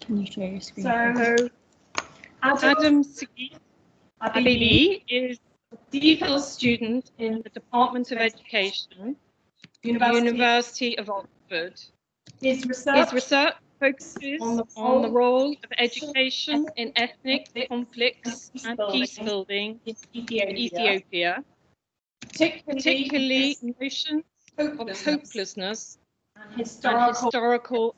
Can you share your screen? So Adam Adam Sagi Abidi, Abebe is a DPhil student in the Department of Education, University, University of Oxford. his research, His research focuses On the on the role role of education in ethnic conflicts and peace building in in Ethiopia, Ethiopia, particularly, particularly notions of hopelessness hopelessness and and historical. historical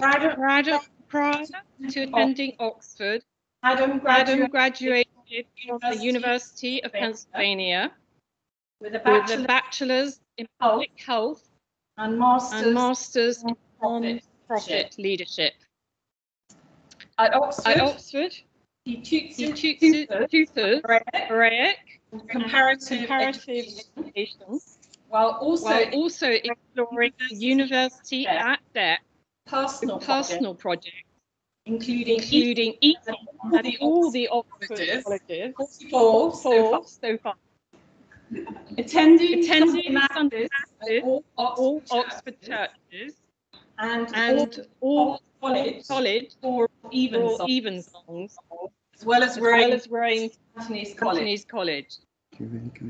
narrative. Adam, Prior to attending Oxford, Adam Adam graduated graduated from the University of Pennsylvania with a with a bachelor's in public health and masters and master's in profit. non-profit leadership. At Oxford, At Oxford, he tutors, Hebraic comparative, comparative education, while also while also exploring the university at depth personal, personal projects, including including each all at all the Oxford colleges. colleges, 44 so far, so far, attending attending Sunday Sunday masses at all all Oxford Oxford churches churches and, and all all college college for even or songs, evensongs, as well as as well wearing as wearing Anthony's college. Company's College.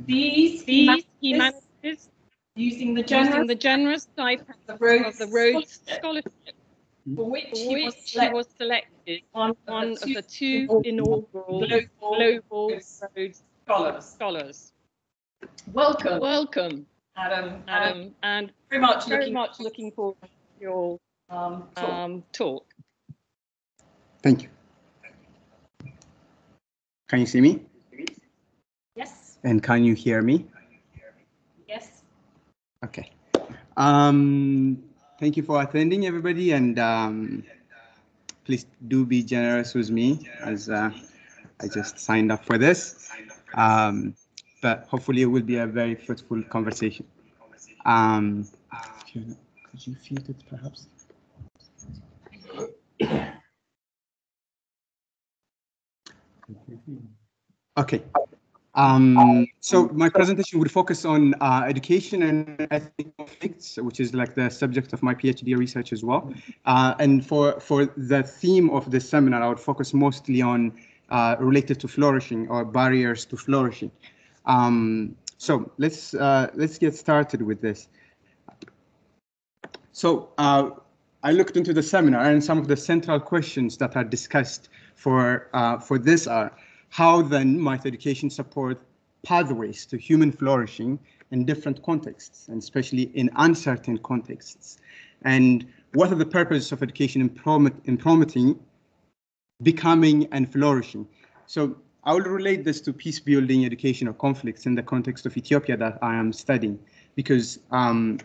These, These he manages manages using the using generous the generous stipend of the Rhodes, of the Rhodes Scholarship, Scholarship, for which for he was he selected was selected one one of of the the two two inaugural global global Rhodes Rhodes scholars. Scholars. Welcome, Welcome, Adam. Adam, Adam, and very much very looking much looking forward to your um, talk. um, talk. Thank you. Can you see me? yes, And can you hear me? Okay. Um, thank you for attending, everybody, and um, please do be generous with me as uh, I just signed up for this. Um, but hopefully, it will be a very fruitful conversation. Um, could you feed it, perhaps? Okay. Um, so my presentation would focus on uh, education and ethnic conflicts, which is like the subject of my PhD research as well. Uh, and for, for the theme of this seminar, I would focus mostly on uh, related to flourishing or barriers to flourishing. Um, so let's uh, let's get started with this. So uh, I looked into the seminar and some of the central questions that are discussed for uh, for this are how then might education support pathways to human flourishing in different contexts, and especially in uncertain contexts? And what are the purposes of education in, promote, in promoting becoming and flourishing? So I will relate this to peace building, education, or conflicts in the context of Ethiopia that I am studying, because um,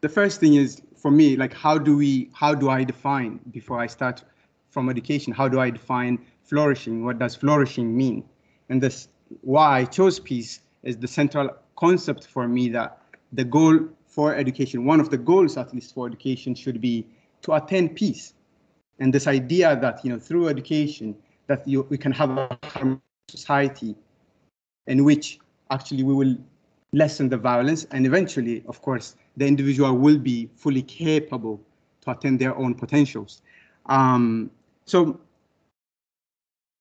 the first thing is for me, like how do we, how do I define before I start from education? How do I define flourishing? What does flourishing mean? And this, why I chose peace is the central concept for me that the goal for education, one of the goals at least for education should be to attain peace. And this idea that, you know, through education, that you, we can have a society in which actually we will lessen the violence and eventually, of course, the individual will be fully capable to attain their own potentials. Um, so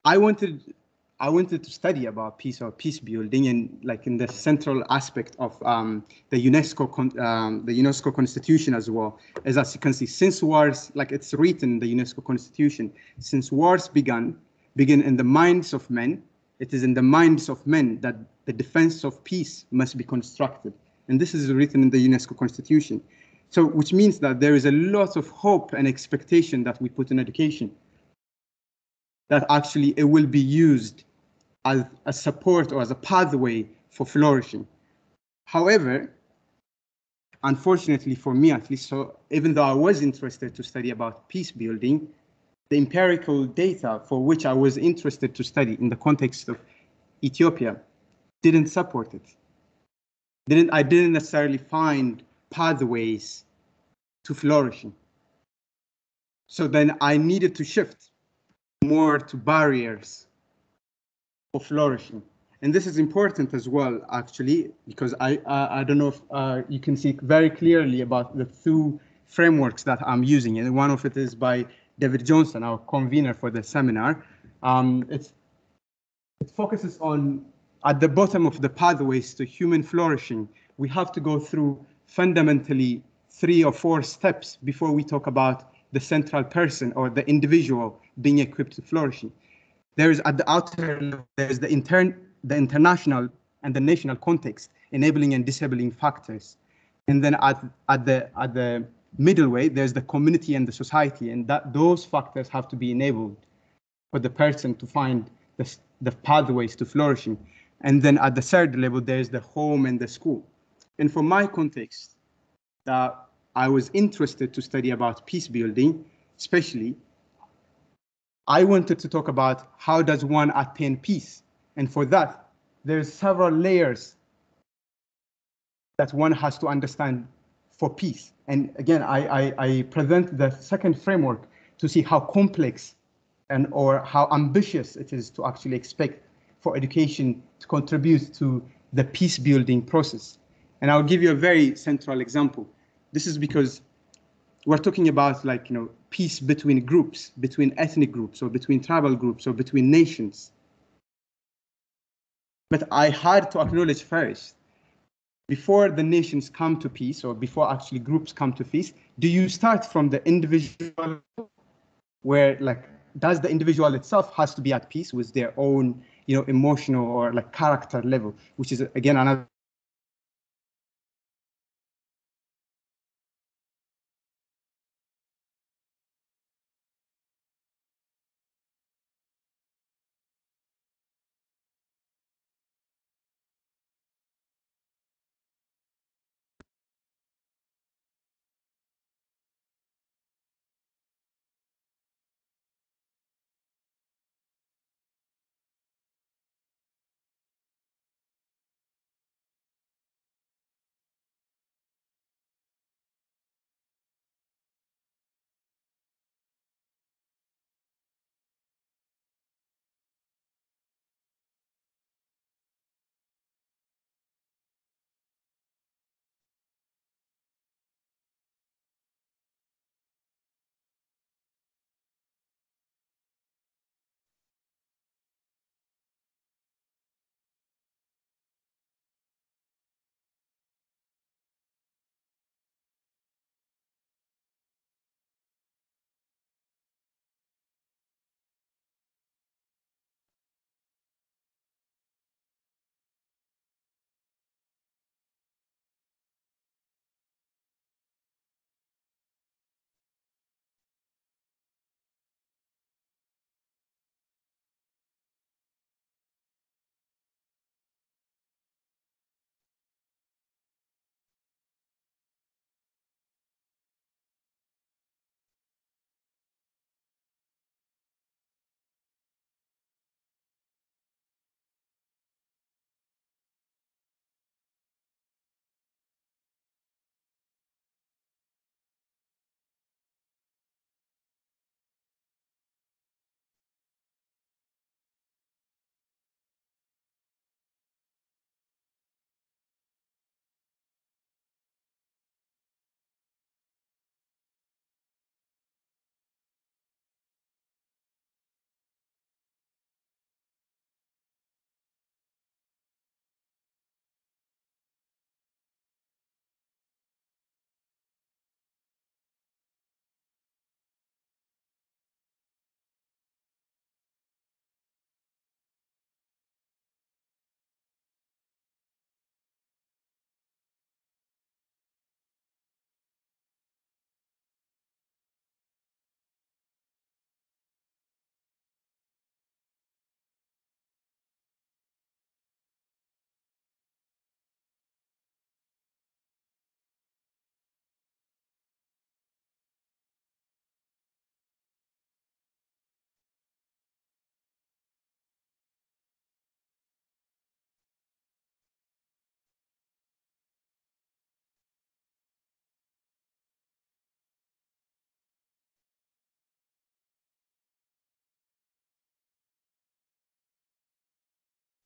I wanted I wanted to study about peace or peace building and like in the central aspect of um, the UNESCO um, the UNESCO constitution as well. As, as you can see, since wars, like it's written in the UNESCO constitution, since wars began, begin in the minds of men, it is in the minds of men that the defense of peace must be constructed. And this is written in the UNESCO constitution. So, which means that there is a lot of hope and expectation that we put in education that actually it will be used as a support or as a pathway for flourishing. However, unfortunately for me at least, so even though I was interested to study about peace building, the empirical data for which I was interested to study in the context of Ethiopia didn't support it. Didn't I didn't necessarily find pathways to flourishing. So then I needed to shift more to barriers for flourishing. And this is important as well, actually, because I uh, I don't know if uh, you can see very clearly about the two frameworks that I'm using, and one of it is by David Johnson, our convener for the seminar. Um, it's, it focuses on at the bottom of the pathways to human flourishing. We have to go through fundamentally three or four steps before we talk about the central person or the individual being equipped to flourishing. There is at the outer level, there's the intern, the international and the national context, enabling and disabling factors. And then at, at the at the middle way, there's the community and the society, and that those factors have to be enabled for the person to find the, the pathways to flourishing. And then at the third level, there's the home and the school. And for my context, that I was interested to study about peace building, especially, I wanted to talk about how does one attain peace. And for that, there's several layers that one has to understand for peace. And again, I, I, I present the second framework to see how complex and or how ambitious it is to actually expect for education to contribute to the peace building process. And I'll give you a very central example. This is because we're talking about like, you know, peace between groups, between ethnic groups or between tribal groups or between nations. But I had to acknowledge first, before the nations come to peace or before actually groups come to peace, do you start from the individual where like, does the individual itself has to be at peace with their own, you know, emotional or like character level, which is again another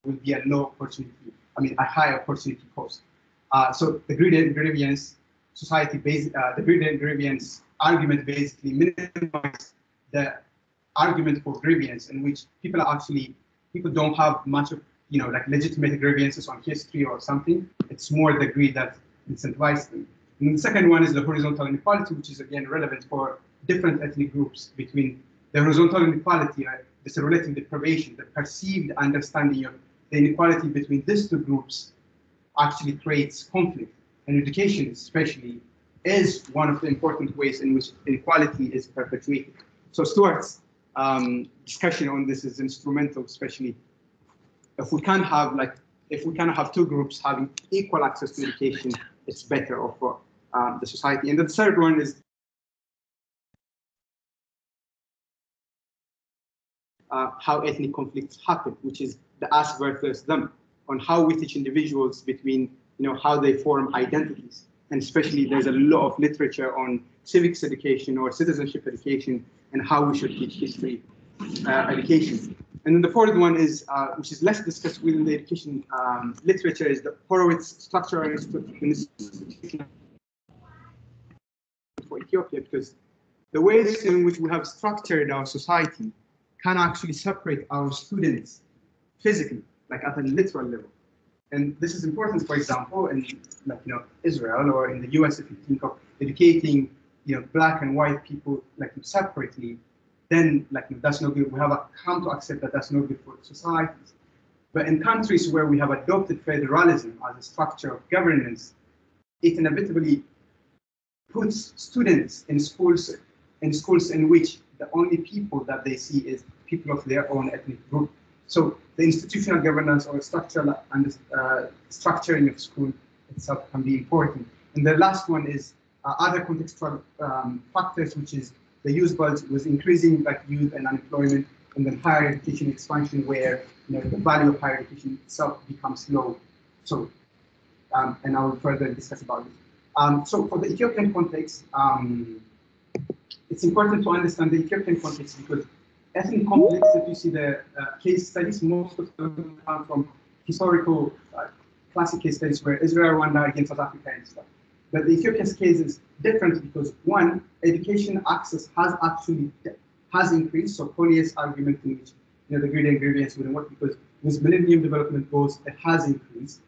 will be a low opportunity, I mean, a high opportunity cost. Uh, so the grid ingredients society based, uh, the greed and grievance argument basically minimizes the argument for grievance in which people are actually, people don't have much of, you know, like legitimate grievances on history or something. It's more the greed that incentivizes them. And the second one is the horizontal inequality, which is again relevant for different ethnic groups between the horizontal inequality, right, this relative deprivation, the perceived understanding of the inequality between these two groups actually creates conflict. And education, especially, is one of the important ways in which inequality is perpetuated. So Stewart's um, discussion on this is instrumental, especially if we can have like if we can have two groups having equal access to education, it's better for um, the society. And the third one is uh, how ethnic conflicts happen, which is the us versus them, on how we teach individuals between, you know, how they form identities. And especially there's a lot of literature on civics education or citizenship education and how we should teach history uh, education. And then the fourth one is, uh, which is less discussed within the education um, literature, is the Horowitz structural for Ethiopia, because the ways in which we have structured our society can actually separate our students physically, like at a literal level. And this is important, for example, in like you know Israel or in the US, if you think of educating you know black and white people like separately, then like that's not good. We have come to accept that that's not good for societies. But in countries where we have adopted federalism as a structure of governance, it inevitably puts students in schools in schools in which the only people that they see is people of their own ethnic group. So the institutional governance or structural and uh, structuring of school itself can be important. And the last one is uh, other contextual um, factors, which is the youth bulge was increasing like youth and unemployment, and then higher education expansion, where you know the value of higher education itself becomes low. So, um, and I will further discuss about this. Um, so for the Ethiopian context, um, it's important to understand the Ethiopian context because ethnic conflicts, if you see the uh, case studies, most of them come from historical uh, classic case studies where Israel, Rwanda against South Africa and stuff. But the Ethiopian's case is different because one, education access has actually has increased. So Collier's argument in which you know the greed and grievance wouldn't work because with Millennium Development Goals it has increased.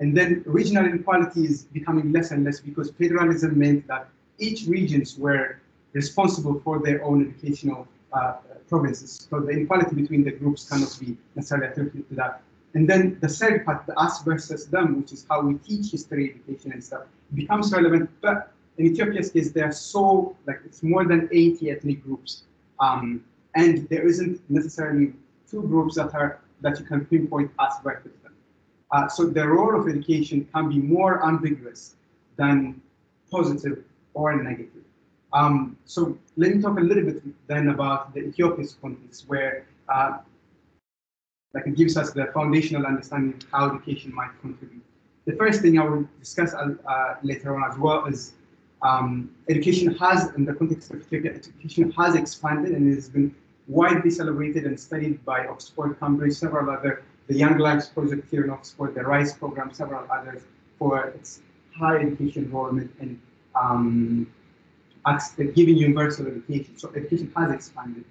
And then regional inequality is becoming less and less because federalism meant that each regions were responsible for their own educational uh, provinces. So the inequality between the groups cannot be necessarily attributed to that. And then the third part, the us versus them, which is how we teach history education and stuff, becomes relevant. But in Ethiopia's case, there are so, like, it's more than 80 ethnic groups. Um, and there isn't necessarily two groups that are that you can pinpoint us versus them. Uh, so the role of education can be more ambiguous than positive or negative. Um, so let me talk a little bit then about the Ethiopia's context, where uh, like it gives us the foundational understanding of how education might contribute. The first thing I will discuss uh, uh, later on as well is um, education has, in the context of Ethiopia, education has expanded and has been widely celebrated and studied by Oxford, Cambridge, several other, the Young Lives Project here in Oxford, the RISE program, several others for its higher education enrollment and um, giving universal education. So education has expanded,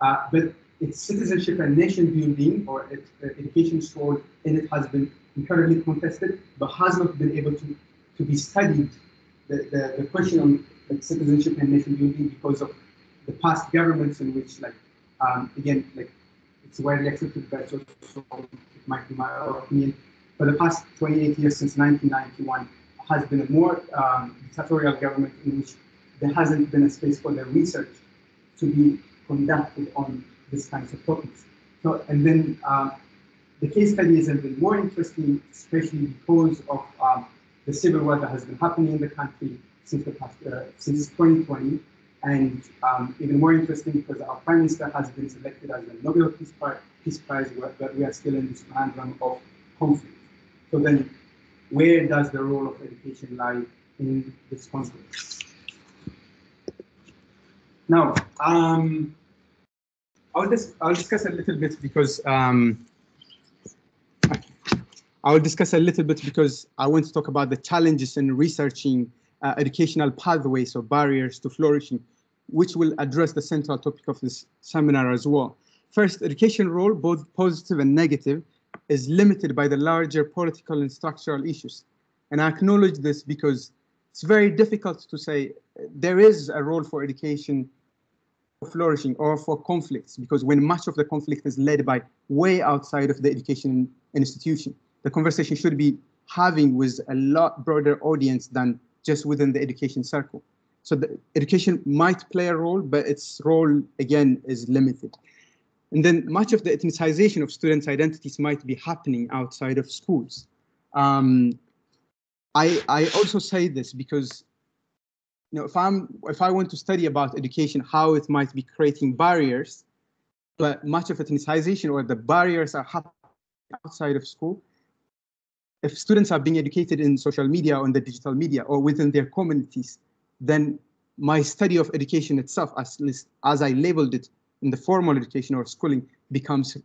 uh, but its citizenship and nation building or its uh, education's role in it has been incredibly contested, but has not been able to, to be studied. The, the, the question on like, citizenship and nation building because of the past governments in which, like, um, again, like it's widely accepted, but so, so it might be my opinion. For the past 28 years since 1991, has been a more um, dictatorial government in which there hasn't been a space for the research to be conducted on these kinds of topics. So, and then uh, the case studies have been more interesting, especially because of um, the civil war that has been happening in the country since the past, uh, since 2020, and um, even more interesting because our prime minister has been selected as a Nobel Peace Prize, Peace Prize but we are still in this conundrum of conflict. So then, where does the role of education lie in this conflict? Now, um, I'll, dis I'll discuss a little bit because um, I'll discuss a little bit because I want to talk about the challenges in researching uh, educational pathways or barriers to flourishing, which will address the central topic of this seminar as well. First, education role, both positive and negative, is limited by the larger political and structural issues. And I acknowledge this because it's very difficult to say there is a role for education flourishing or for conflicts because when much of the conflict is led by way outside of the education institution, the conversation should be having with a lot broader audience than just within the education circle. So the education might play a role, but its role again is limited. And then much of the ethnicization of students' identities might be happening outside of schools. Um, I, I also say this because you know, if I'm if I want to study about education, how it might be creating barriers, but much of ethnicization or the barriers are outside of school. If students are being educated in social media, on the digital media, or within their communities, then my study of education itself, as as I labeled it in the formal education or schooling, becomes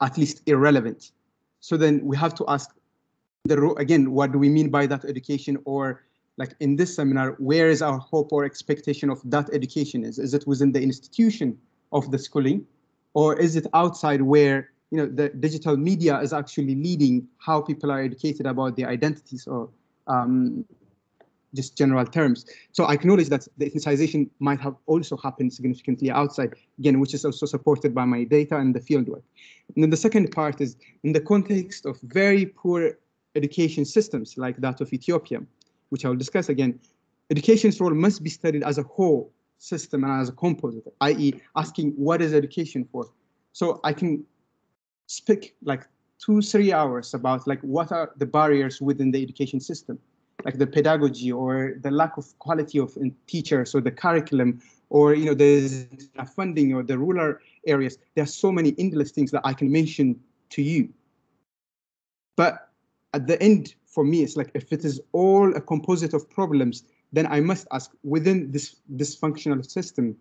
at least irrelevant. So then we have to ask the again, what do we mean by that education? Or like in this seminar, where is our hope or expectation of that education is? Is it within the institution of the schooling, or is it outside where you know the digital media is actually leading how people are educated about their identities or um, just general terms. So I acknowledge that the ethnicization might have also happened significantly outside, again, which is also supported by my data and the fieldwork. And then the second part is in the context of very poor education systems like that of Ethiopia, which I'll discuss again, education's role must be studied as a whole system and as a composite, i.e. asking what is education for? So I can speak like two, three hours about like what are the barriers within the education system, like the pedagogy or the lack of quality of uh, teachers or the curriculum or you know the funding or the rural areas. There are so many endless things that I can mention to you. But at the end, for me, it's like if it is all a composite of problems, then I must ask within this dysfunctional system,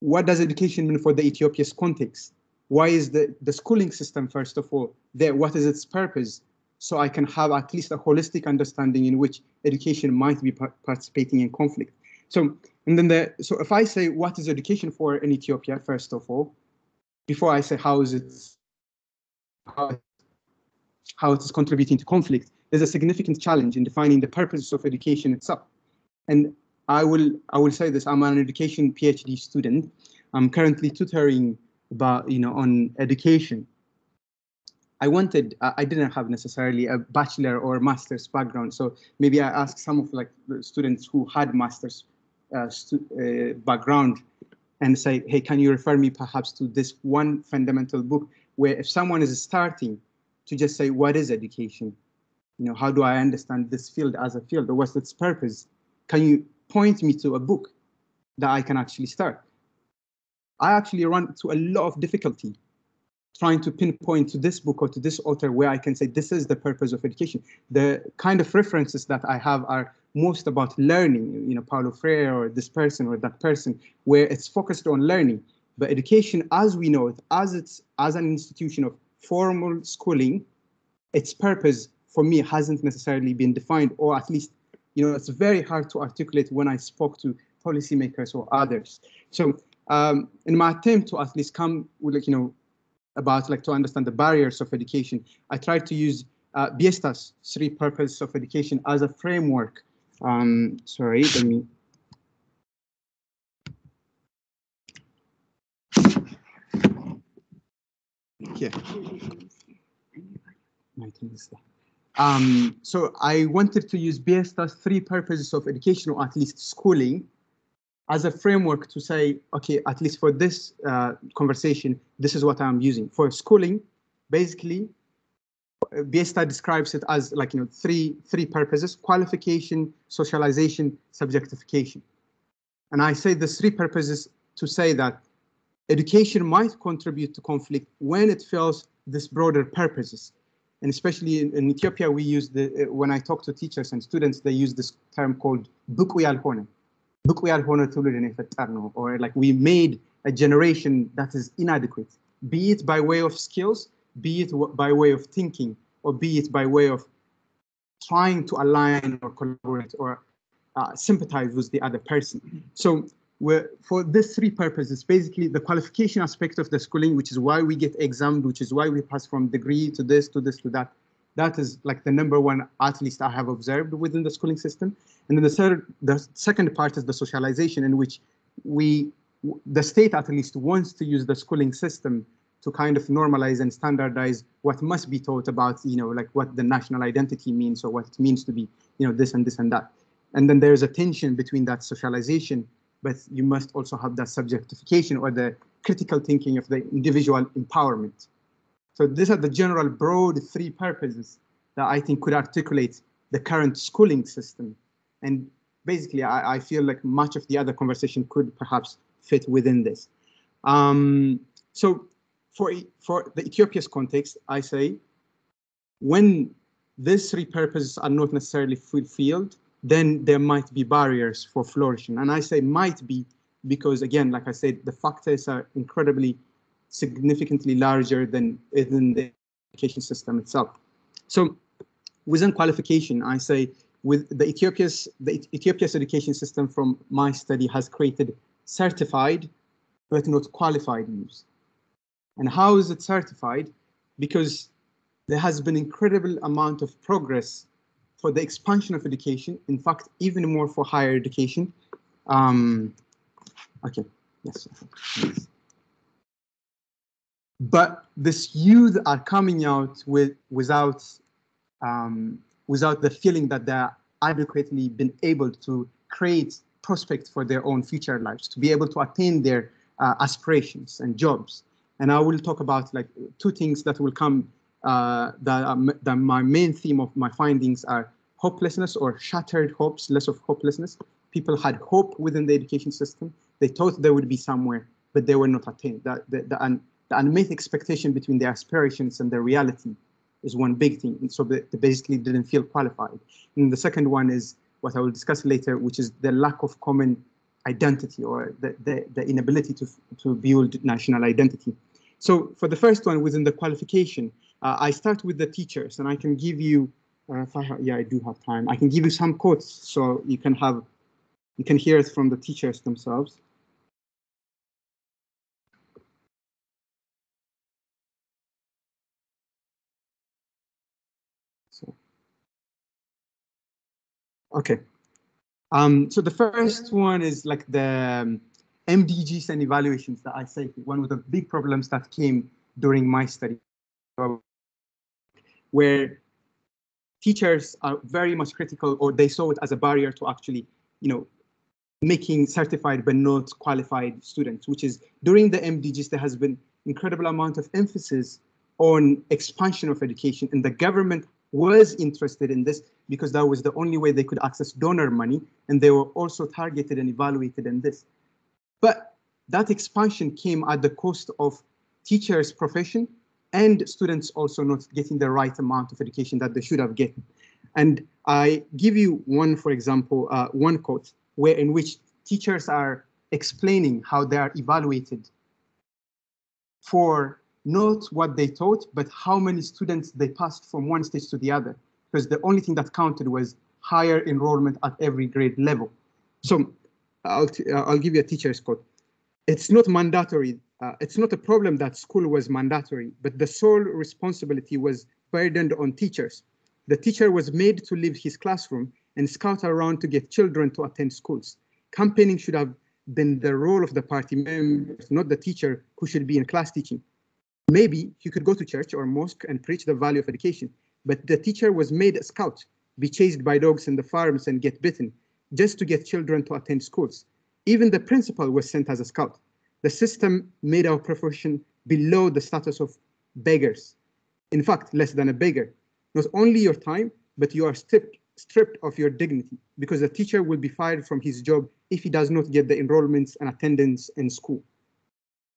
what does education mean for the Ethiopia's context? Why is the, the schooling system, first of all, there? What is its purpose? So I can have at least a holistic understanding in which education might be participating in conflict. So, and then the, so if I say what is education for in Ethiopia, first of all, before I say how is it, how how it is contributing to conflict, there's a significant challenge in defining the purposes of education itself. And I will I will say this, I'm an education PhD student. I'm currently tutoring about, you know, on education. I wanted, I didn't have necessarily a bachelor or master's background. So maybe I asked some of like the students who had master's uh, uh, background and say, hey, can you refer me perhaps to this one fundamental book where if someone is starting to just say, what is education? You know, how do I understand this field as a field or what's its purpose? Can you point me to a book that I can actually start? I actually run into a lot of difficulty trying to pinpoint to this book or to this author where I can say this is the purpose of education. The kind of references that I have are most about learning, you know, Paulo Freire or this person or that person, where it's focused on learning. But education, as we know it, as it's as an institution of formal schooling, its purpose for me hasn't necessarily been defined, or at least, you know, it's very hard to articulate when I spoke to policymakers or others. So um, in my attempt to at least come with like, you know, about like to understand the barriers of education, I tried to use uh, Biesta's three purposes of education as a framework. Um, sorry, let me here. Um, so I wanted to use Biesta's three purposes of education, or at least schooling, as a framework to say, okay, at least for this uh, conversation, this is what I'm using. For schooling, basically, Biesta describes it as like, you know, three, three purposes, qualification, socialization, subjectification. And I say the three purposes to say that education might contribute to conflict when it fills this broader purposes. And especially in, in Ethiopia, we use the, uh, when I talk to teachers and students, they use this term called ብቁ ያልሆነ ብቁ ያልሆነ ትውልድን የፈጠርነው or like we made a generation that is inadequate, be it by way of skills, be it by way of thinking, or be it by way of trying to align or collaborate or uh, sympathize with the other person. So we're, for these three purposes, basically the qualification aspect of the schooling, which is why we get examined, which is why we pass from degree to this, to this, to that. That is like the number one, at least I have observed within the schooling system. And then the third, the second part is the socialization in which we, the state at least wants to use the schooling system to kind of normalize and standardize what must be taught about, you know, like what the national identity means or what it means to be, you know, this and this and that. And then there's a tension between that socialization, but you must also have that subjectification or the critical thinking of the individual empowerment. So these are the general broad three purposes that I think could articulate the current schooling system. And basically, I, I feel like much of the other conversation could perhaps fit within this. Um, so for, for the Ethiopia's context, I say, when these three purposes are not necessarily fulfilled, then there might be barriers for flourishing. And I say might be because, again, like I said, the factors are incredibly significantly larger than within the education system itself. So within qualification, I say with the Ethiopia's, the Ethiopia's education system from my study has created certified but not qualified youth. And how is it certified? Because there has been incredible amount of progress for the expansion of education. In fact, even more for higher education. Um, okay, yes. But this youth are coming out with without um, without the feeling that they're adequately been able to create prospects for their own future lives, to be able to attain their uh, aspirations and jobs. And I will talk about like two things that will come uh, that, um, that my main theme of my findings are hopelessness or shattered hopes, less of hopelessness. People had hope within the education system. They thought they would be somewhere, but they were not attained. The, the, the, un, the unmet expectation between their aspirations and their reality is one big thing. And so they, they basically didn't feel qualified. And the second one is what I will discuss later, which is the lack of common identity or the, the, the inability to, to build national identity. So for the first one within the qualification, uh, I start with the teachers and I can give you, uh, if I have, yeah, I do have time. I can give you some quotes so you can have, you can hear it from the teachers themselves. So, okay. Um, so the first one is like the um, MDGs and evaluations that I say one of the big problems that came during my study, where teachers are very much critical or they saw it as a barrier to actually, you know, making certified but not qualified students, which is during the MDGs, there has been incredible amount of emphasis on expansion of education and the government was interested in this because that was the only way they could access donor money and they were also targeted and evaluated in this. But that expansion came at the cost of teachers' profession and students also not getting the right amount of education that they should have gotten. And I give you one, for example, uh, one quote where in which teachers are explaining how they are evaluated for not what they taught, but how many students they passed from one stage to the other. Because the only thing that counted was higher enrollment at every grade level. So I'll, I'll give you a teacher's quote. It's not mandatory. Uh, it's not a problem that school was mandatory, but the sole responsibility was burdened on teachers. The teacher was made to leave his classroom and scout around to get children to attend schools. Campaigning should have been the role of the party members, not the teacher who should be in class teaching. Maybe he could go to church or mosque and preach the value of education, but the teacher was made a scout, be chased by dogs in the farms and get bitten, just to get children to attend schools. Even the principal was sent as a scout. The system made our profession below the status of beggars. In fact, less than a beggar. Not only your time, but you are stripped, stripped of your dignity because the teacher will be fired from his job if he does not get the enrollments and attendance in school.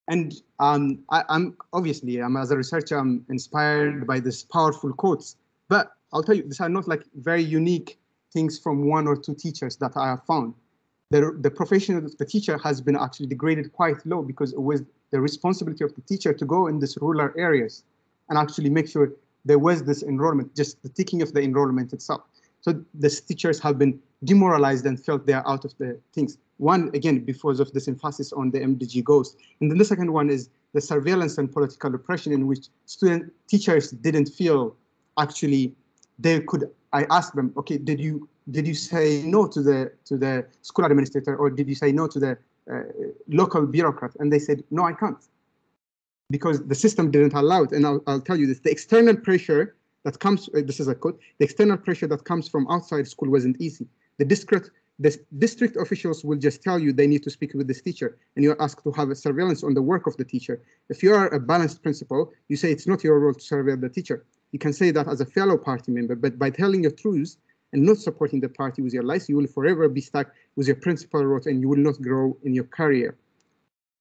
And um, I, am obviously, I'm as a researcher, I'm inspired by these powerful quotes. But I'll tell you, these are not like very unique things from one or two teachers that I have found. The, the profession of the teacher has been actually degraded quite low because it was the responsibility of the teacher to go in these rural areas and actually make sure there was this enrollment, just the ticking of the enrollment itself. So the teachers have been demoralized and felt they are out of the things. One, again, because of this emphasis on the MDG ghost. And then the second one is the surveillance and political oppression in which student teachers didn't feel actually they could, I asked them, okay, did you did you say no to the to the school administrator or did you say no to the uh, local bureaucrat? And they said, no, I can't because the system didn't allow it. And I'll, I'll tell you this, the external pressure that comes, uh, this is a quote, the external pressure that comes from outside school wasn't easy. The district, the district officials will just tell you they need to speak with this teacher and you're asked to have a surveillance on the work of the teacher. If you are a balanced principal, you say it's not your role to surveil the teacher. You can say that as a fellow party member, but by telling your truths and not supporting the party with your life, you will forever be stuck with your principal role and you will not grow in your career.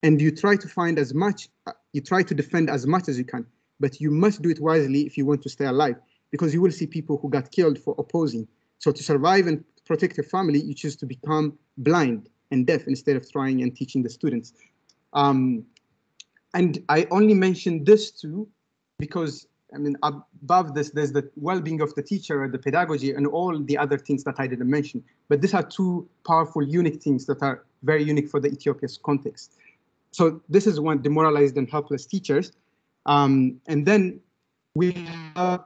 And you try to find as much, uh, you try to defend as much as you can, but you must do it wisely if you want to stay alive, because you will see people who got killed for opposing. So to survive and protect your family, you choose to become blind and deaf instead of trying and teaching the students. Um, and I only mention this too, because I mean, above this, there's the well-being of the teacher, and the pedagogy, and all the other things that I didn't mention. But these are two powerful, unique things that are very unique for the Ethiopia's context. So this is one demoralized and helpless teachers. Um, and then we have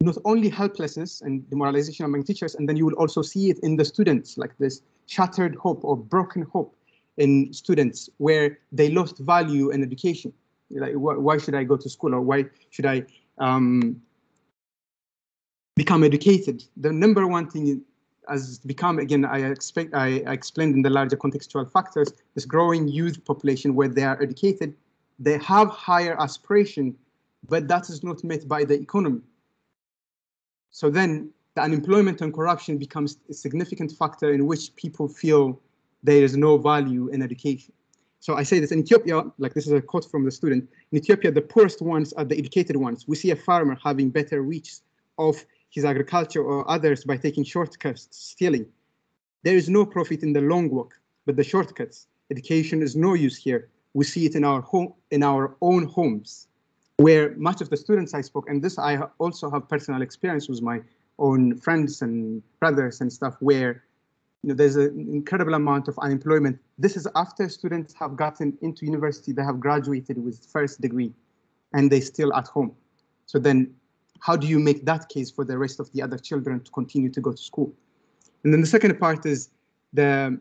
not only helplessness and demoralization among teachers, and then you will also see it in the students, like this shattered hope or broken hope in students where they lost value in education like why, why should I go to school or why should I um, become educated? The number one thing has become again I expect I, I explained in the larger contextual factors this growing youth population where they are educated, they have higher aspiration, but that is not met by the economy. So then the unemployment and corruption becomes a significant factor in which people feel there is no value in education. So I say this in Ethiopia, like this is a quote from the student, in Ethiopia, the poorest ones are the educated ones. We see a farmer having better reach of his agriculture or others by taking shortcuts, stealing. There is no profit in the long walk, but the shortcuts. Education is no use here. We see it in our home, in our own homes, where much of the students I spoke, and this I also have personal experience with my own friends and brothers and stuff, where you know, there's an incredible amount of unemployment. This is after students have gotten into university, they have graduated with first degree, and they still at home. So then how do you make that case for the rest of the other children to continue to go to school? And then the second part is the,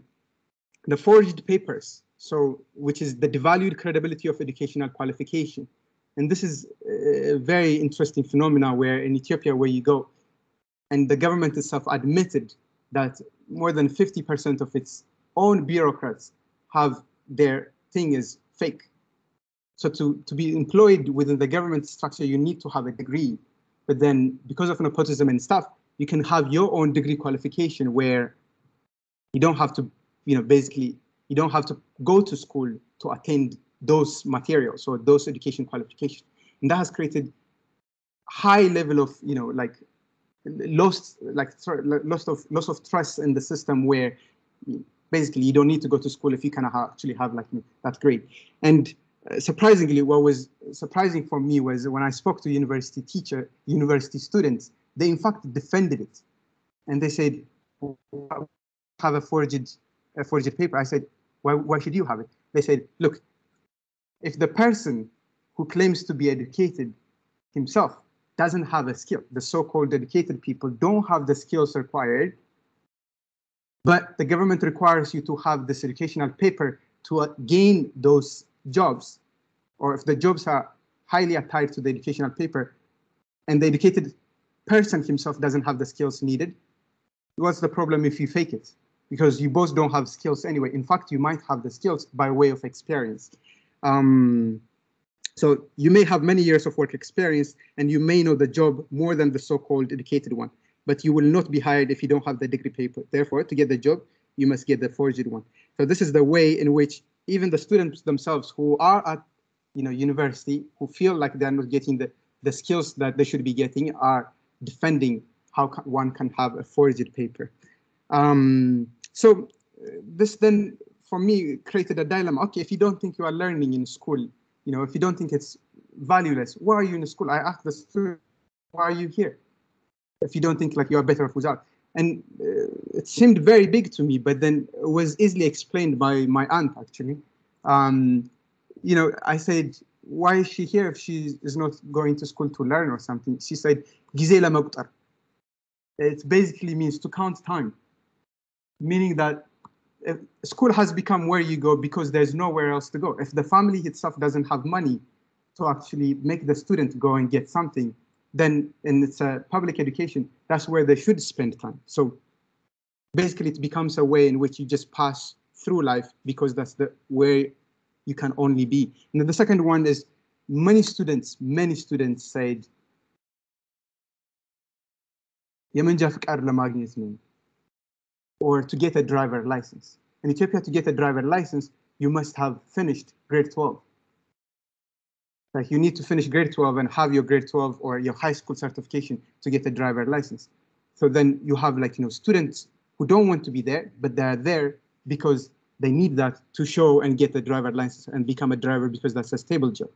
the forged papers, so which is the devalued credibility of educational qualification. And this is a very interesting phenomena where in Ethiopia, where you go, and the government itself admitted that more than 50% of its own bureaucrats have their thing is fake. So to, to be employed within the government structure, you need to have a degree. But then because of nepotism and stuff, you can have your own degree qualification where you don't have to, you know, basically, you don't have to go to school to attend those materials or those education qualifications. And that has created high level of, you know, like lost like loss of loss of trust in the system where basically you don't need to go to school if you can actually have like that grade. And uh, surprisingly what was surprising for me was when i spoke to university teacher university students they in fact defended it. And they said have a forged a forged paper? I said why, why should you have it? They said look if the person who claims to be educated himself doesn't have a skill. The so-called dedicated people don't have the skills required, but the government requires you to have this educational paper to uh, gain those jobs. Or if the jobs are highly tied to the educational paper and the educated person himself doesn't have the skills needed, what's the problem if you fake it? Because you both don't have skills anyway. In fact, you might have the skills by way of experience. Um, so you may have many years of work experience and you may know the job more than the so-called educated one, but you will not be hired if you don't have the degree paper. Therefore, to get the job, you must get the forged one. So this is the way in which even the students themselves who are at you know, university, who feel like they're not getting the, the skills that they should be getting are defending how one can have a forged paper. Um, so uh, this then, for me, created a dilemma. Okay, if you don't think you are learning in school, you know, if you don't think it's valueless, why are you in the school? I ask the student, why are you here? If you don't think like you are better off without. And uh, it seemed very big to me, but then it was easily explained by my aunt actually. Um, you know, I said, why is she here if she is not going to school to learn or something? She said, Gizela Maqtar. It basically means to count time, meaning that school has become where you go because there's nowhere else to go. If the family itself doesn't have money to actually make the student go and get something, then in it's a public education, that's where they should spend time. So basically it becomes a way in which you just pass through life because that's the where you can only be. And then the second one is many students, many students said, የመንጃ ፍቃድ ለማግኘት ነው or to get a driver license. In Ethiopia, to get a driver license, you must have finished grade 12. Like you need to finish grade 12 and have your grade 12 or your high school certification to get a driver license. So then you have like, you know, students who don't want to be there, but they're there because they need that to show and get the driver license and become a driver because that's a stable job.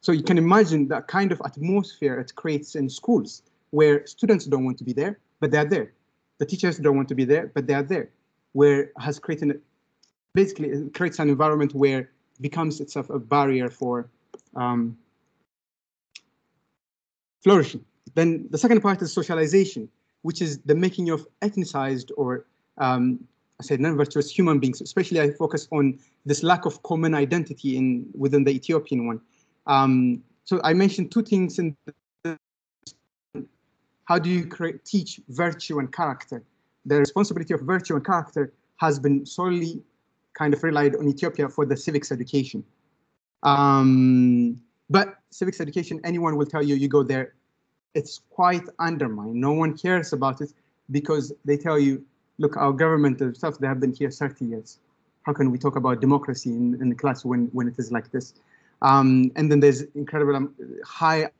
So you can imagine that kind of atmosphere it creates in schools where students don't want to be there, but they're there. The teachers don't want to be there, but they are there, where has created basically it creates an environment where becomes itself a barrier for um, flourishing. Then the second part is socialization, which is the making of ethnicized or um, I said non-virtuous human beings. Especially, I focus on this lack of common identity in within the Ethiopian one. Um, so I mentioned two things in how do you create, teach virtue and character? The responsibility of virtue and character has been solely kind of relied on Ethiopia for the civics education. Um, but civics education, anyone will tell you, you go there, it's quite undermined. No one cares about it because they tell you, look, our government and stuff, they have been here 30 years. How can we talk about democracy in, in the class when, when it is like this? Um, and then there's incredible um, high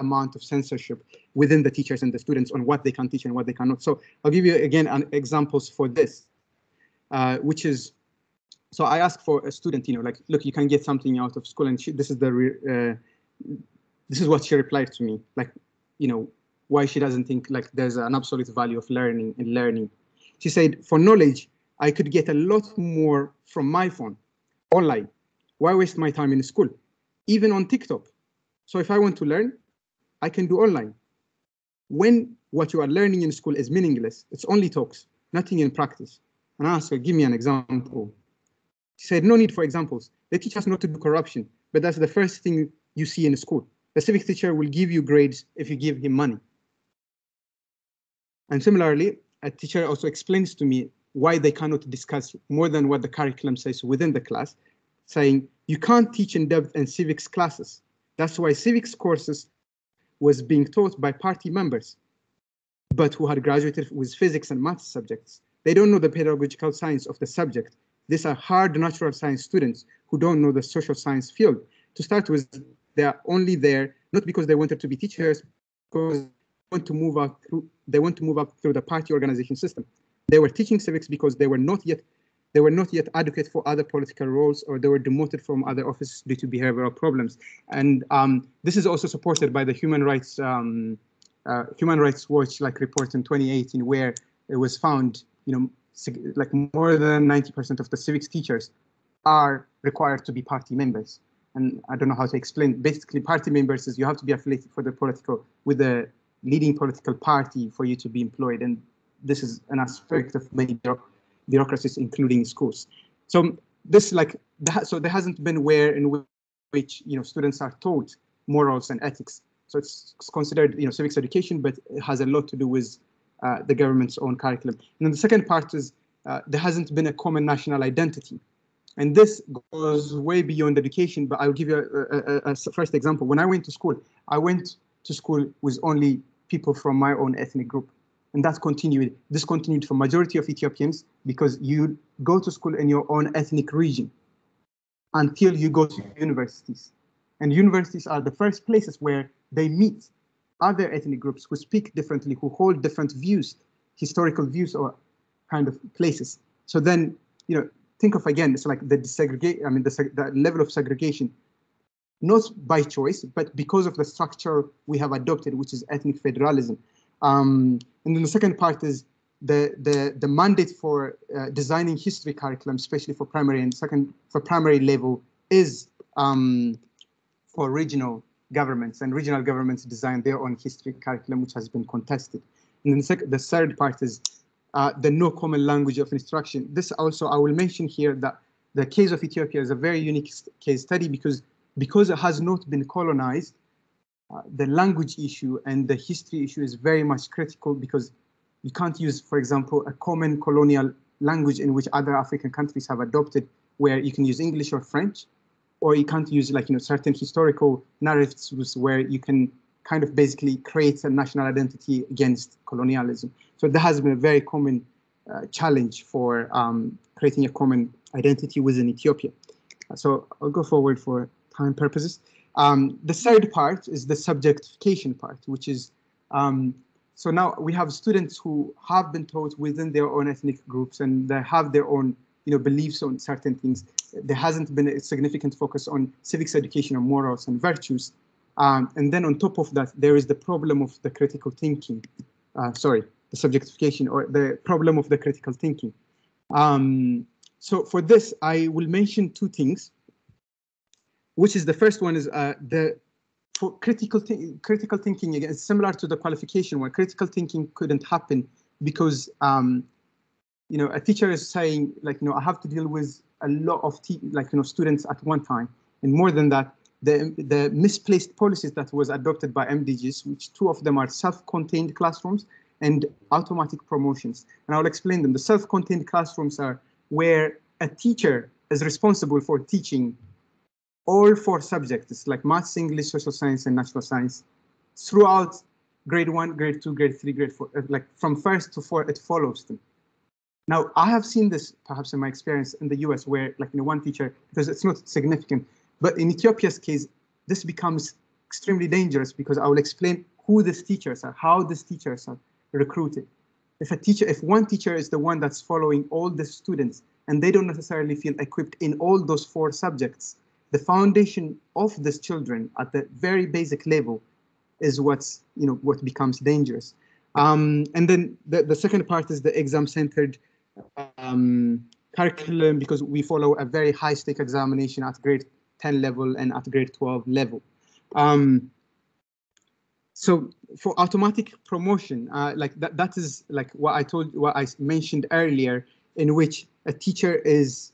amount of censorship within the teachers and the students on what they can teach and what they cannot. So I'll give you again an examples for this, uh, which is, so I ask for a student, you know, like, look, you can get something out of school, and she, this is the, uh, this is what she replied to me, like, you know, why she doesn't think like there's an absolute value of learning and learning. She said, for knowledge, I could get a lot more from my phone, online. Why waste my time in school? Even on TikTok. So if I want to learn, I can do online. When what you are learning in school is meaningless, it's only talks, nothing in practice. And I asked her, give me an example. She said, no need for examples. They teach us not to do corruption, but that's the first thing you see in school. The civics teacher will give you grades if you give him money. And similarly, a teacher also explains to me why they cannot discuss more than what the curriculum says within the class, saying you can't teach in depth in civics classes. That's why civics courses was being taught by party members, but who had graduated with physics and math subjects. They don't know the pedagogical science of the subject. These are hard natural science students who don't know the social science field. To start with, they are only there not because they wanted to be teachers, because they want to move up through they want to move up through the party organization system. They were teaching civics because they were not yet they were not yet adequate for other political roles or they were demoted from other offices due to behavioral problems. And um, this is also supported by the Human Rights um, uh, Human Rights Watch like report in 2018 where it was found, you know, like more than 90% of the civics teachers are required to be party members. And I don't know how to explain. Basically, party members is you have to be affiliated for the political with the leading political party for you to be employed. And this is an aspect of many bureaucracies, including schools. So this like so there hasn't been where in which you know students are taught morals and ethics. So it's considered you know civics education, but it has a lot to do with uh, the government's own curriculum. And then the second part is uh, there hasn't been a common national identity. And this goes way beyond education, but I'll give you a, a, a, first example. When I went to school, I went to school with only people from my own ethnic group. And that's continued, this continued for majority of Ethiopians because you go to school in your own ethnic region until you go to universities. And universities are the first places where they meet other ethnic groups who speak differently, who hold different views, historical views or kind of places. So then, you know, think of again, it's like the desegregate, I mean, the, the level of segregation, not by choice, but because of the structure we have adopted, which is ethnic federalism, Um, and then the second part is the the the mandate for uh, designing history curriculum, especially for primary and second for primary level, is um, for regional governments, and regional governments design their own history curriculum, which has been contested. And then the, second, the third part is uh, the no common language of instruction. This also, I will mention here that the case of Ethiopia is a very unique case study because, because it has not been colonized, uh, the language issue and the history issue is very much critical because you can't use, for example, a common colonial language in which other African countries have adopted, where you can use English or French, or you can't use like you know certain historical narratives where you can kind of basically create a national identity against colonialism. So that has been a very common uh, challenge for um, creating a common identity within Ethiopia. So I'll go forward for time purposes. Um, the third part is the subjectification part, which is um, so now we have students who have been taught within their own ethnic groups and they have their own you know beliefs on certain things. There hasn't been a significant focus on civics education or morals and virtues. Um, and then on top of that, there is the problem of the critical thinking. Uh, sorry, the subjectification or the problem of the critical thinking. Um, so for this, I will mention two things, which is the first one is uh, the critical th critical thinking again similar to the qualification where critical thinking couldn't happen because um, you know a teacher is saying like you know I have to deal with a lot of like you know students at one time and more than that the, the misplaced policies that was adopted by MDGs, which two of them are self-contained classrooms and automatic promotions. And I'll explain them. The self-contained classrooms are where a teacher is responsible for teaching all four subjects like maths, English, social science, and natural science throughout grade one, grade two, grade three, grade four, uh, like from first to four, it follows them. Now, I have seen this perhaps in my experience in the US where like you know, one teacher, because it's not significant, but in Ethiopia's case, this becomes extremely dangerous because I will explain who these teachers are, how these teachers are recruited. If a teacher, if one teacher is the one that's following all the students and they don't necessarily feel equipped in all those four subjects, the foundation of these children at the very basic level is what's, you know, what becomes dangerous. Um, and then the, the second part is the exam-centered um, curriculum because we follow a very high-stake examination at grade 10 level and at grade 12 level. Um, so for automatic promotion, uh, like that, that is like what I told, what I mentioned earlier, in which a teacher is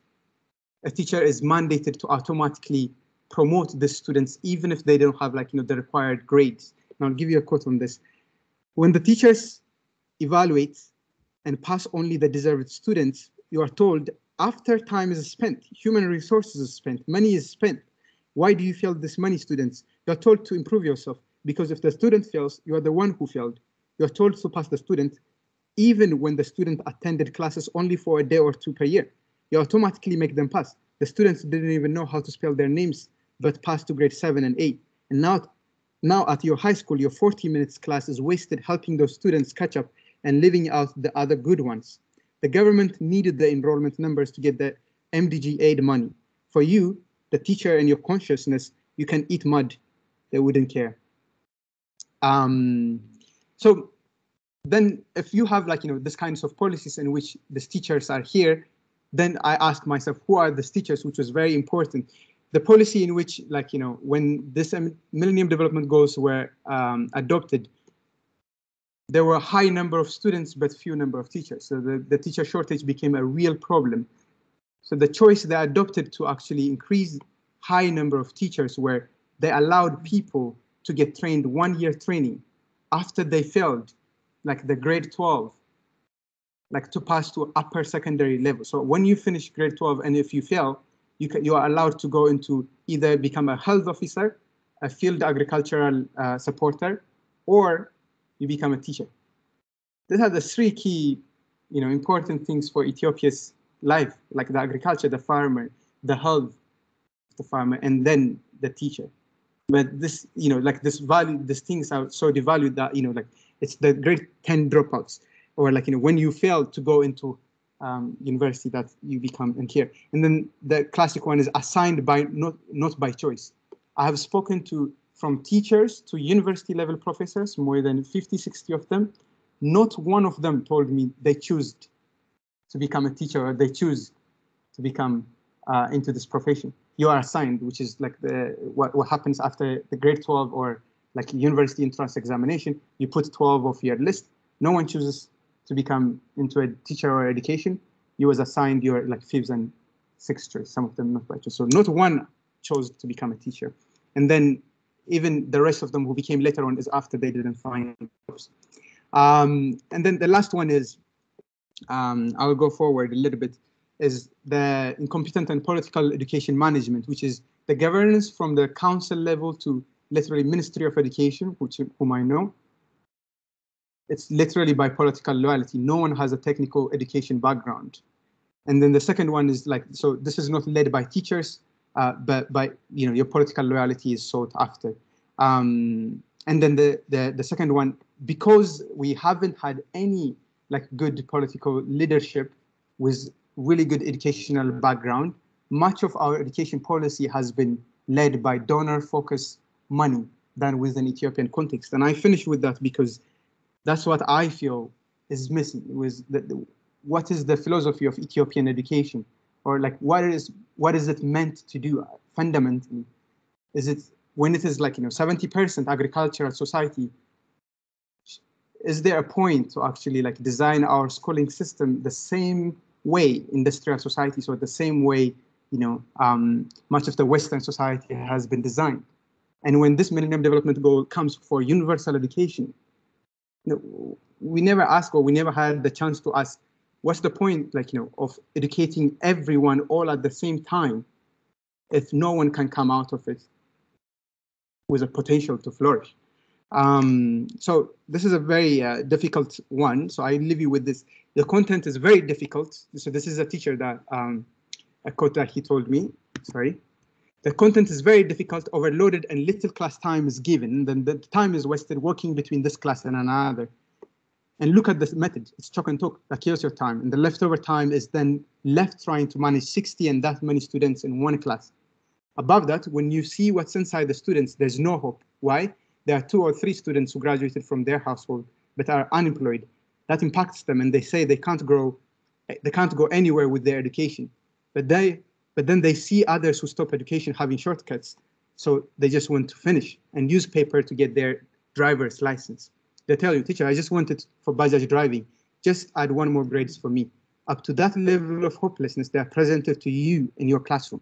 a teacher is mandated to automatically promote the students, even if they don't have like you know the required grades. And I'll give you a quote on this. When the teachers evaluate and pass only the deserved students, you are told after time is spent, human resources is spent, money is spent. Why do you fail this money, students? You're told to improve yourself because if the student fails, you are the one who failed. You're told to pass the student, even when the student attended classes only for a day or two per year. You automatically make them pass. The students didn't even know how to spell their names, but passed to grade seven and eight. And now, now at your high school, your 40 minutes class is wasted helping those students catch up and leaving out the other good ones. The government needed the enrollment numbers to get the MDG aid money. For you, the teacher and your consciousness, you can eat mud. They wouldn't care. Um, so then if you have like, you know, this kinds of policies in which these teachers are here, then I ask myself, who are these teachers, which was very important. The policy in which like, you know, when this Millennium Development Goals were um, adopted, there were a high number of students, but few number of teachers. So the, the teacher shortage became a real problem. So the choice they adopted to actually increase high number of teachers where they allowed people to get trained one year training after they failed, like the grade 12, like to pass to upper secondary level. So when you finish grade 12 and if you fail, you, can, you are allowed to go into either become a health officer, a field agricultural uh, supporter, or you become a teacher. These are the three key, you know, important things for Ethiopia's life, like the agriculture, the farmer, the health, the farmer, and then the teacher. But this, you know, like this value, these things are so devalued that, you know, like it's the grade 10 dropouts, or like, you know, when you fail to go into um, university that you become in here. And then the classic one is assigned by not not by choice. I have spoken to from teachers to university level professors, more than 50, 60 of them, not one of them told me they choose to become a teacher or they choose to become uh, into this profession. You are assigned, which is like the what, what happens after the grade 12 or like university entrance examination. You put 12 of your list. No one chooses to become into a teacher or education. You was assigned your like fifth and sixth choice. Some of them not by choice. So not one chose to become a teacher. And then even the rest of them who became later on is after they didn't find jobs. Um, and then the last one is, um, I will go forward a little bit, is the incompetent and political education management, which is the governance from the council level to literally Ministry of Education, which whom I know. It's literally by political loyalty. No one has a technical education background. And then the second one is like, so this is not led by teachers, uh, but by, you know, your political loyalty is sought after. Um, and then the, the, the second one, because we haven't had any like good political leadership with really good educational background, much of our education policy has been led by donor focused money than with an Ethiopian context. And I finish with that because that's what I feel is missing was the, what is the philosophy of Ethiopian education or like what is what is it meant to do fundamentally? Is it when it is like you know 70% agricultural society is there a point to actually like design our schooling system the same way industrial society so the same way you know um, much of the western society has been designed and when this millennium development goal comes for universal education know, we never ask or we never had the chance to ask what's the point like you know of educating everyone all at the same time if no one can come out of it with a potential to flourish um, so this is a very uh, difficult one. So I leave you with this. The content is very difficult. So this is a teacher that um, a quote that he told me. Sorry. The content is very difficult, overloaded, and little class time is given. Then the time is wasted working between this class and another. And look at this method. It's chalk and talk that kills your time. And the leftover time is then left trying to manage 60 and that many students in one class. Above that, when you see what's inside the students, there's no hope. Why? there are two or three students who graduated from their household but are unemployed. That impacts them and they say they can't grow, they can't go anywhere with their education. But they but then they see others who stop education having shortcuts. So they just want to finish and use paper to get their driver's license. They tell you, teacher, I just wanted for Bajaj driving. Just add one more grades for me. Up to that level of hopelessness, they are presented to you in your classroom.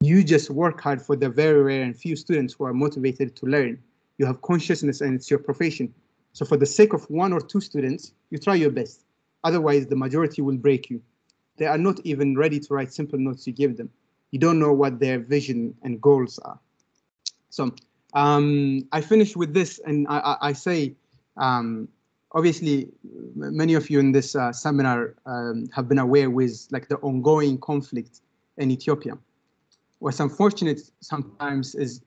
You just work hard for the very rare and few students who are motivated to learn you have consciousness and it's your profession. So for the sake of one or two students, you try your best. Otherwise, the majority will break you. They are not even ready to write simple notes you give them. You don't know what their vision and goals are. So um, I finish with this and I, I, I say, um, obviously, many of you in this uh, seminar um, have been aware with like the ongoing conflict in Ethiopia. What's unfortunate sometimes is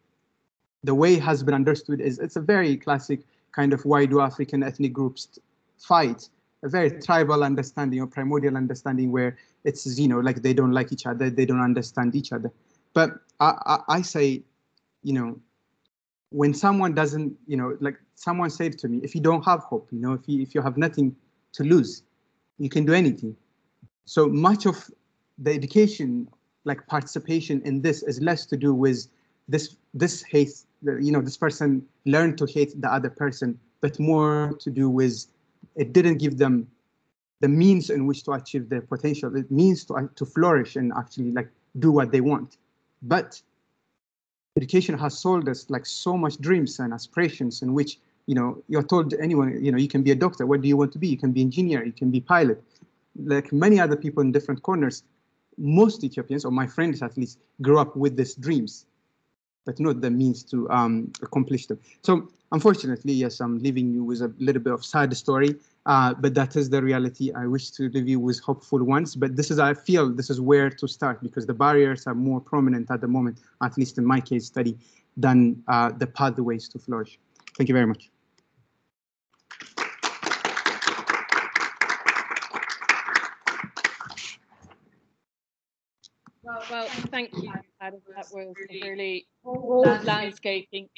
the way has been understood is it's a very classic kind of why do African ethnic groups fight, a very tribal understanding or primordial understanding where it's, you know, like they don't like each other, they don't understand each other. But I, I, I say, you know, when someone doesn't, you know, like someone said to me, if you don't have hope, you know, if you, if you have nothing to lose, you can do anything. So much of the education, like participation in this is less to do with this this hate you know this person learned to hate the other person but more to do with it didn't give them the means in which to achieve their potential. It means to, to flourish and actually like do what they want. But education has sold us like so much dreams and aspirations in which you know you're told anyone you know you can be a doctor. What do you want to be? You can be engineer. You can be pilot. Like many other people in different corners most ethiopians or my friends at least grew up with these dreams but not the means to um, accomplish them. So unfortunately, yes, I'm leaving you with a little bit of sad story, uh, but that is the reality. I wish to leave you with hopeful ones, but this is, I feel this is where to start because the barriers are more prominent at the moment, at least in my case study, than uh, the pathways to flourish. Thank you very much. Well, Uh, Well, thank you, Adam. That was really landscaping,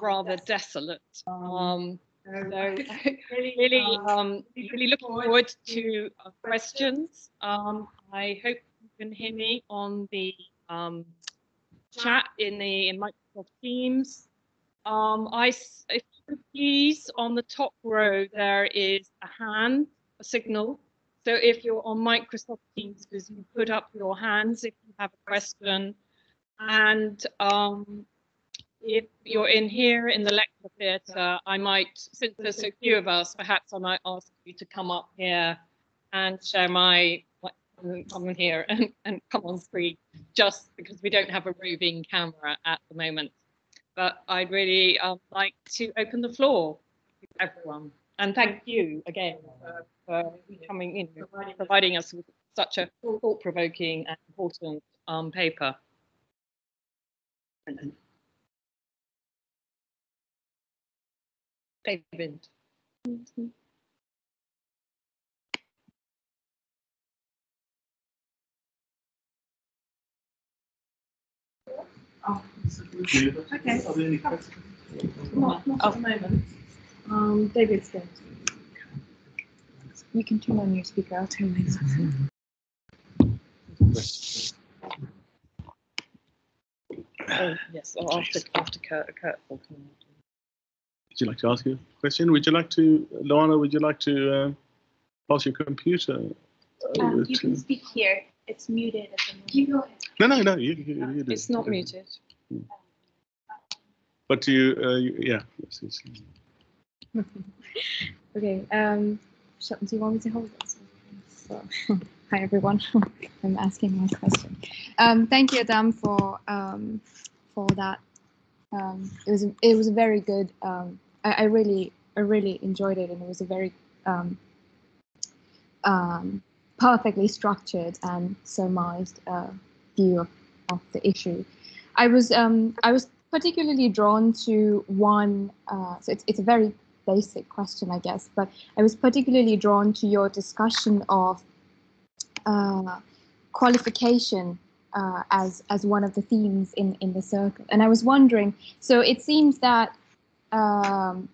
rather desolate. Um, so really, um, really looking forward to uh, questions. Um, I hope you can hear me on the um, chat in the in Microsoft Teams. Um, I, if you could please, on the top row, there is a hand, a signal. So if you're on Microsoft Teams, because you put up your hands if you have a question. And um, if you're in here in the lecture theatre, I might, since there's so few of us, perhaps I might ask you to come up here and share my, come in here and, and come on screen, just because we don't have a roving camera at the moment. But I'd really um, like to open the floor to everyone. And thank you again for, for coming in, providing us with such a thought-provoking and important um, paper. David. Okay. Not, not at the moment. Um, David's going to. You can turn on your speaker. I'll turn mine off. Oh, yes, or after, after Kurt, Kurt will come. Would you like to ask a question? Would you like to, Luana, would you like to uh, pass your computer? Um, you to- can speak here. It's muted at the moment. You go ahead. No, no, no, you, you, you do. It's not muted. But you, uh, you yeah. Yes, yes. Okay. Um, so, do you want me to hold this? So, hi everyone. I'm asking my question. Um, thank you, Adam, for um, for that. Um, it was it was a very good. Um, I, I really I really enjoyed it, and it was a very um, um, perfectly structured and surmised uh, view of, of the issue. I was um, I was particularly drawn to one. Uh, so it's it's a very basic question, I guess, but I was particularly drawn to your discussion of uh, qualification uh, as as one of the themes in in the circle, and I was wondering. So it seems that. Um,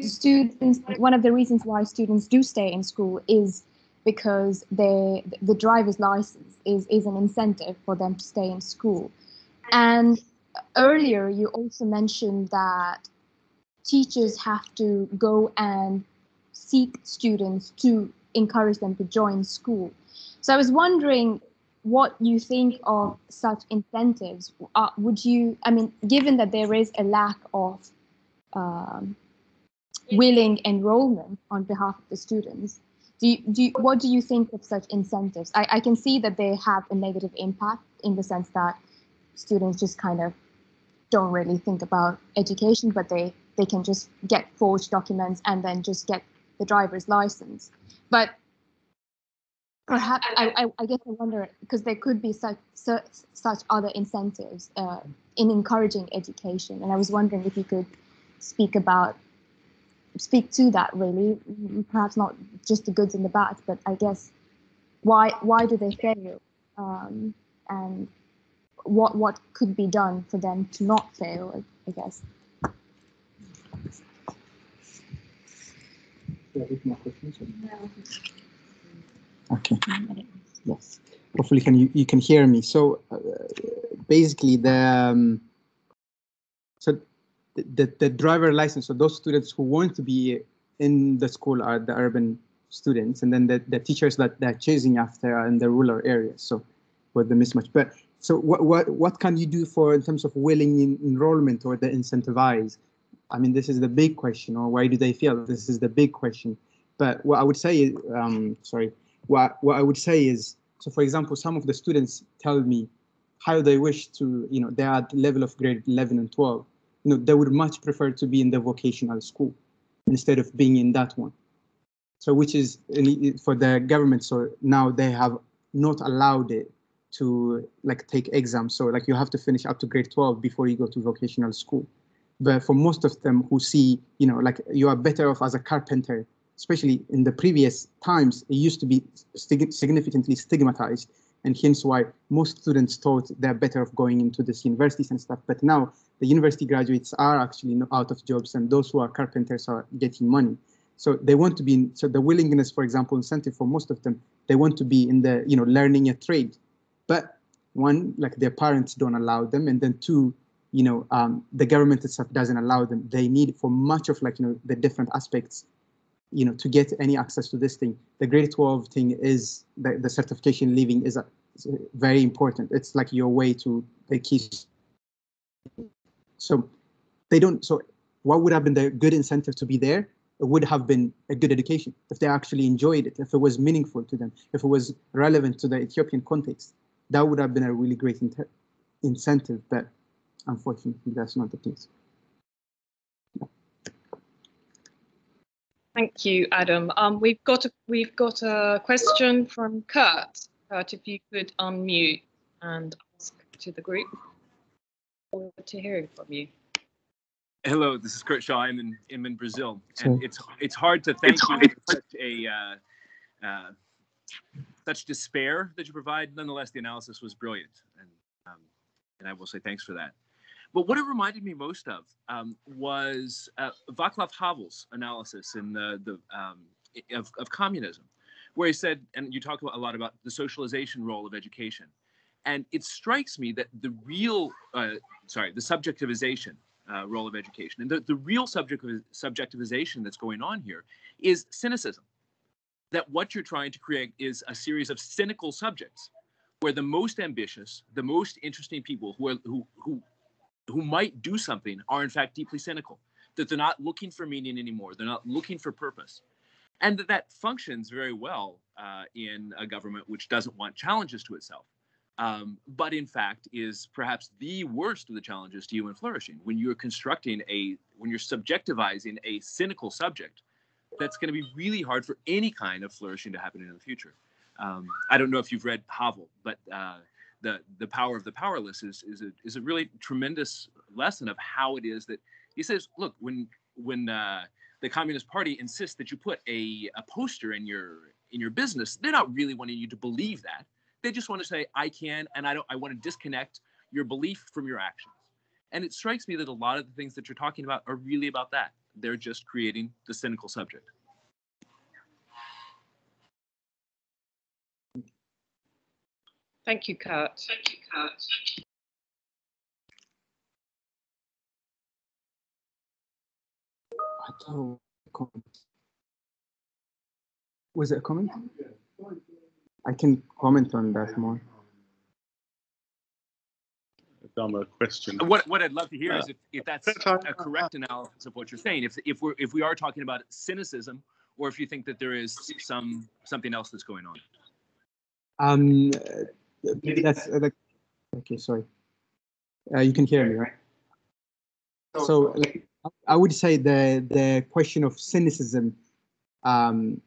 students one of the reasons why students do stay in school is because they the driver's license is is an incentive for them to stay in school and earlier you also mentioned that teachers have to go and seek students to encourage them to join school so i was wondering what you think of such incentives uh, would you i mean given that there is a lack of um, willing enrollment on behalf of the students. Do you, do you, what do you think of such incentives? I, I can see that they have a negative impact in the sense that students just kind of don't really think about education, but they, they can just get forged documents and then just get the driver's license. But perhaps I, I, I guess I wonder because there could be such such, such other incentives uh, in encouraging education, and I was wondering if you could speak about speak to that really. Perhaps not just the goods and the bads but i guess why why do they fail? Um, and what what could be done for them to not fail i, I guess Okay. Yes. Hopefully, can you you can hear me? So uh, basically, the um, so the, the driver license. So those students who want to be in the school are the urban students, and then the, the teachers that they're chasing after are in the rural areas. So with the mismatch. But so what what what can you do for in terms of willing in, enrollment or the incentivize? I mean, this is the big question. Or why do they feel This is the big question. But what I would say, um, sorry, what what I would say is, so for example, some of the students tell me how they wish to, you know, they're at level of grade 11 and 12. You know, they would much prefer to be in the vocational school instead of being in that one. So which is for the government. So now they have not allowed it to like take exams. So like you have to finish up to grade 12 before you go to vocational school. But for most of them who see, you know, like you are better off as a carpenter especially in the previous times, it used to be stig significantly stigmatized. and hence why most students thought they're better off going into this universities and stuff. But now the university graduates are actually out of jobs, and those who are carpenters are getting money. So they want to be in, so the willingness, for example, incentive for most of them, they want to be in the, you know, learning a trade. But one, like their parents don't allow them. And then two, you know, um, the government itself doesn't allow them. They need for much of like, you know, the different aspects, you know, to get any access to this thing. The grade 12 thing is the, the certification leaving is, a, very important. It's like your way to the keys. So they don't, so what would have been the good incentive to be there? It would have been a good education if they actually enjoyed it, if it was meaningful to them, if it was relevant to the Ethiopian context. That would have been a really great incentive, but unfortunately, that's not the case. Thank you, Adam. Um, we've got a we've got a question from Kurt. Kurt, if you could unmute and ask to the group. Forward to hearing from you. Hello, this is Kurt Shaw. I'm in, I'm in Brazil, and it's it's hard to thank you for such a uh, uh, such despair that you provide. Nonetheless, the analysis was brilliant, and um, and I will say thanks for that. But what it reminded me most of um, was uh, Václav Havel's analysis in the the um, of, of communism, where he said, and you talk a lot about the socialization role of education, and it strikes me that the real, uh, sorry, the subjectivization uh, role of education. And the, the real subject of subjectivization that's going on here is cynicism. That what you're trying to create is a series of cynical subjects where the most ambitious, the most interesting people who, are, who, who, who might do something are in fact deeply cynical, that they're not looking for meaning anymore, they're not looking for purpose. And that that functions very well uh, in a government which doesn't want challenges to itself um, but in fact is perhaps the worst of the challenges to human flourishing when you're constructing a when you're subjectivizing a cynical subject that's going to be really hard for any kind of flourishing to happen in the future um, i don't know if you've read havel but uh, the the power of the powerless is is a, is a really tremendous lesson of how it is that he says look when when uh, the communist party insists that you put a, a poster in your in your business they're not really wanting you to believe that they just want to say, I can, and I don't, I want to disconnect your belief from your actions. And it strikes me that a lot of the things that you're talking about are really about that. They're just creating the cynical subject. Thank you, Kurt. Thank you, Kurt. Was it a comment? I can comment on that more. a question. What what I'd love to hear is if, if that's a correct analysis of what you're saying. If if we're if we are talking about cynicism, or if you think that there is some something else that's going on. Um, maybe that's uh, okay. Sorry, uh, you can hear me, right? So like, I would say the the question of cynicism um,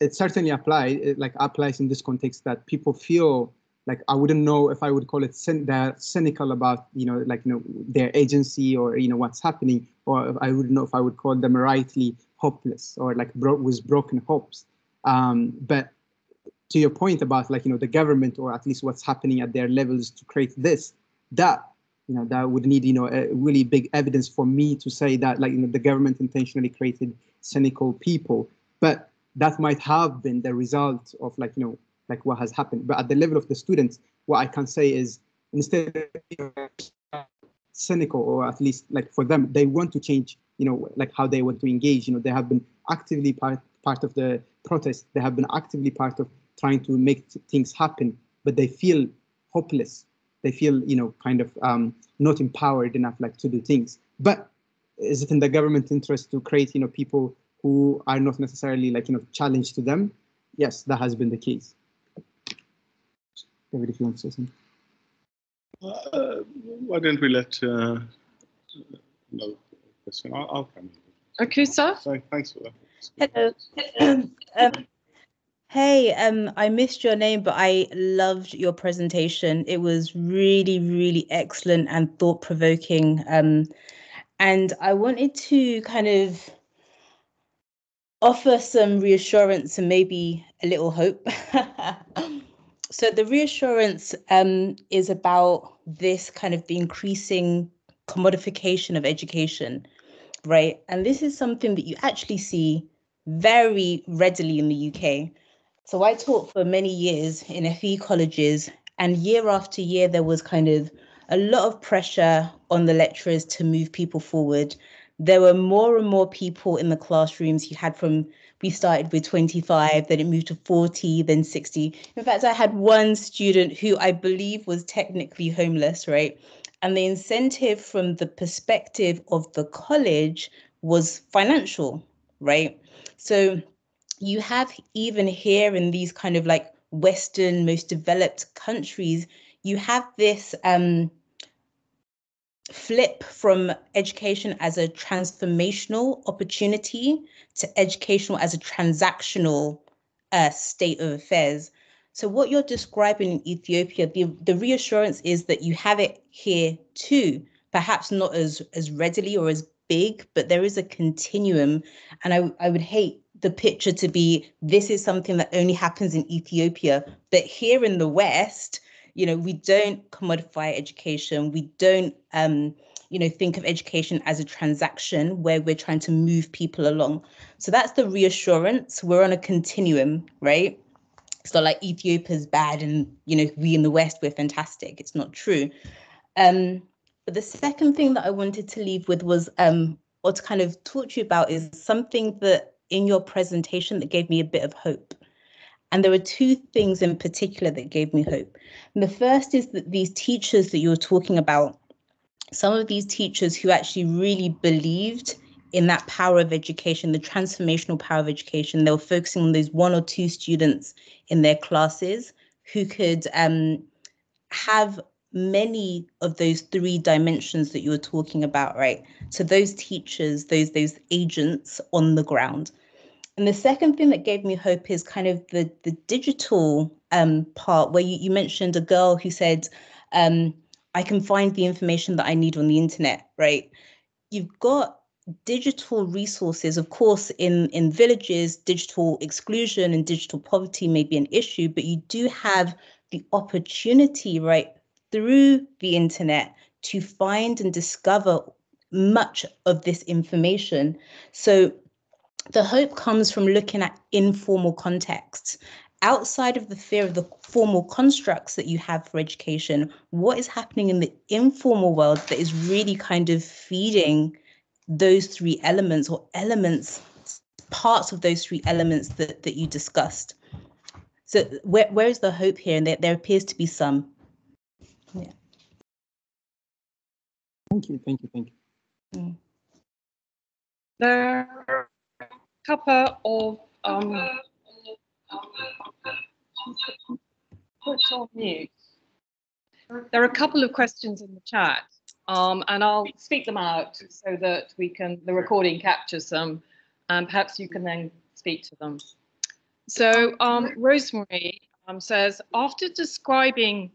it certainly applies it like applies in this context that people feel like I wouldn't know if I would call it cyn- they're cynical about you know like you know their agency or you know what's happening or I wouldn't know if I would call them rightly hopeless or like bro- with broken hopes. Um, but to your point about like you know the government or at least what's happening at their levels to create this, that you know that would need you know a really big evidence for me to say that like you know the government intentionally created cynical people. But that might have been the result of like you know like what has happened. But at the level of the students what i can say is instead of cynical or at least like for them they want to change you know like how they want to engage. You know they have been actively part part of the protest. They have been actively part of trying to make things happen but they feel hopeless. They feel you know kind of um, not empowered enough like to do things. But is it in the government interest to create you know people who are not necessarily like you know challenged to them? Yes that has been the case. David if you want to say something. Uh, why don't we let uh, no question I'll, I'll come in. Okay sir. So thanks for that. Hello. Um, hey um i missed your name but i loved your presentation it was really really excellent and thought-provoking um and i wanted to kind of offer some reassurance and maybe a little hope. so the reassurance um, is about this kind of the increasing commodification of education, right? And this is something that you actually see very readily in the UK. So I taught for many years in FE colleges, and year after year, there was kind of a lot of pressure on the lecturers to move people forward. There were more and more people in the classrooms. You had from we started with 25, then it moved to 40, then 60. In fact, I had one student who I believe was technically homeless, right? And the incentive from the perspective of the college was financial, right? So you have even here in these kind of like Western, most developed countries, you have this um, flip from education as a transformational opportunity to educational as a transactional uh, state of affairs. So what you're describing in Ethiopia, the, the reassurance is that you have it here too, perhaps not as, as readily or as big, but there is a continuum. And I, I would hate the picture to be this is something that only happens in Ethiopia. But here in the West, you know, we don't commodify education. We don't, um, you know, think of education as a transaction where we're trying to move people along. So that's the reassurance. We're on a continuum, right? It's not like Ethiopia's bad and, you know, we in the West, we're fantastic. It's not true. Um, but the second thing that I wanted to leave with was, um, or to kind of talk to you about is something that in your presentation that gave me a bit of hope. And there were two things in particular that gave me hope. And the first is that these teachers that you were talking about, some of these teachers who actually really believed in that power of education, the transformational power of education, they were focusing on those one or two students in their classes who could um, have many of those three dimensions that you were talking about, right? So those teachers, those those agents on the ground. And the second thing that gave me hope is kind of the the digital um, part where you, you mentioned a girl who said, um, I can find the information that I need on the internet, right? You've got digital resources of course in in villages digital exclusion and digital poverty may be an issue but you do have the opportunity right through the internet to find and discover much of this information. So the hope comes from looking at informal contexts. Outside of the fear of the formal constructs that you have for education, what is happening in the informal world that is really kind of feeding those three elements or elements, parts of those three elements that, that you discussed? So where, where is the hope here? And there, there appears to be some. Yeah. Thank you, thank you, thank you. Mm. There are a of um, put on mute. There are a couple of questions in the chat, um, and I'll speak them out so that we can the recording captures them, and perhaps you can then speak to them. So um, Rosemary um, says, after describing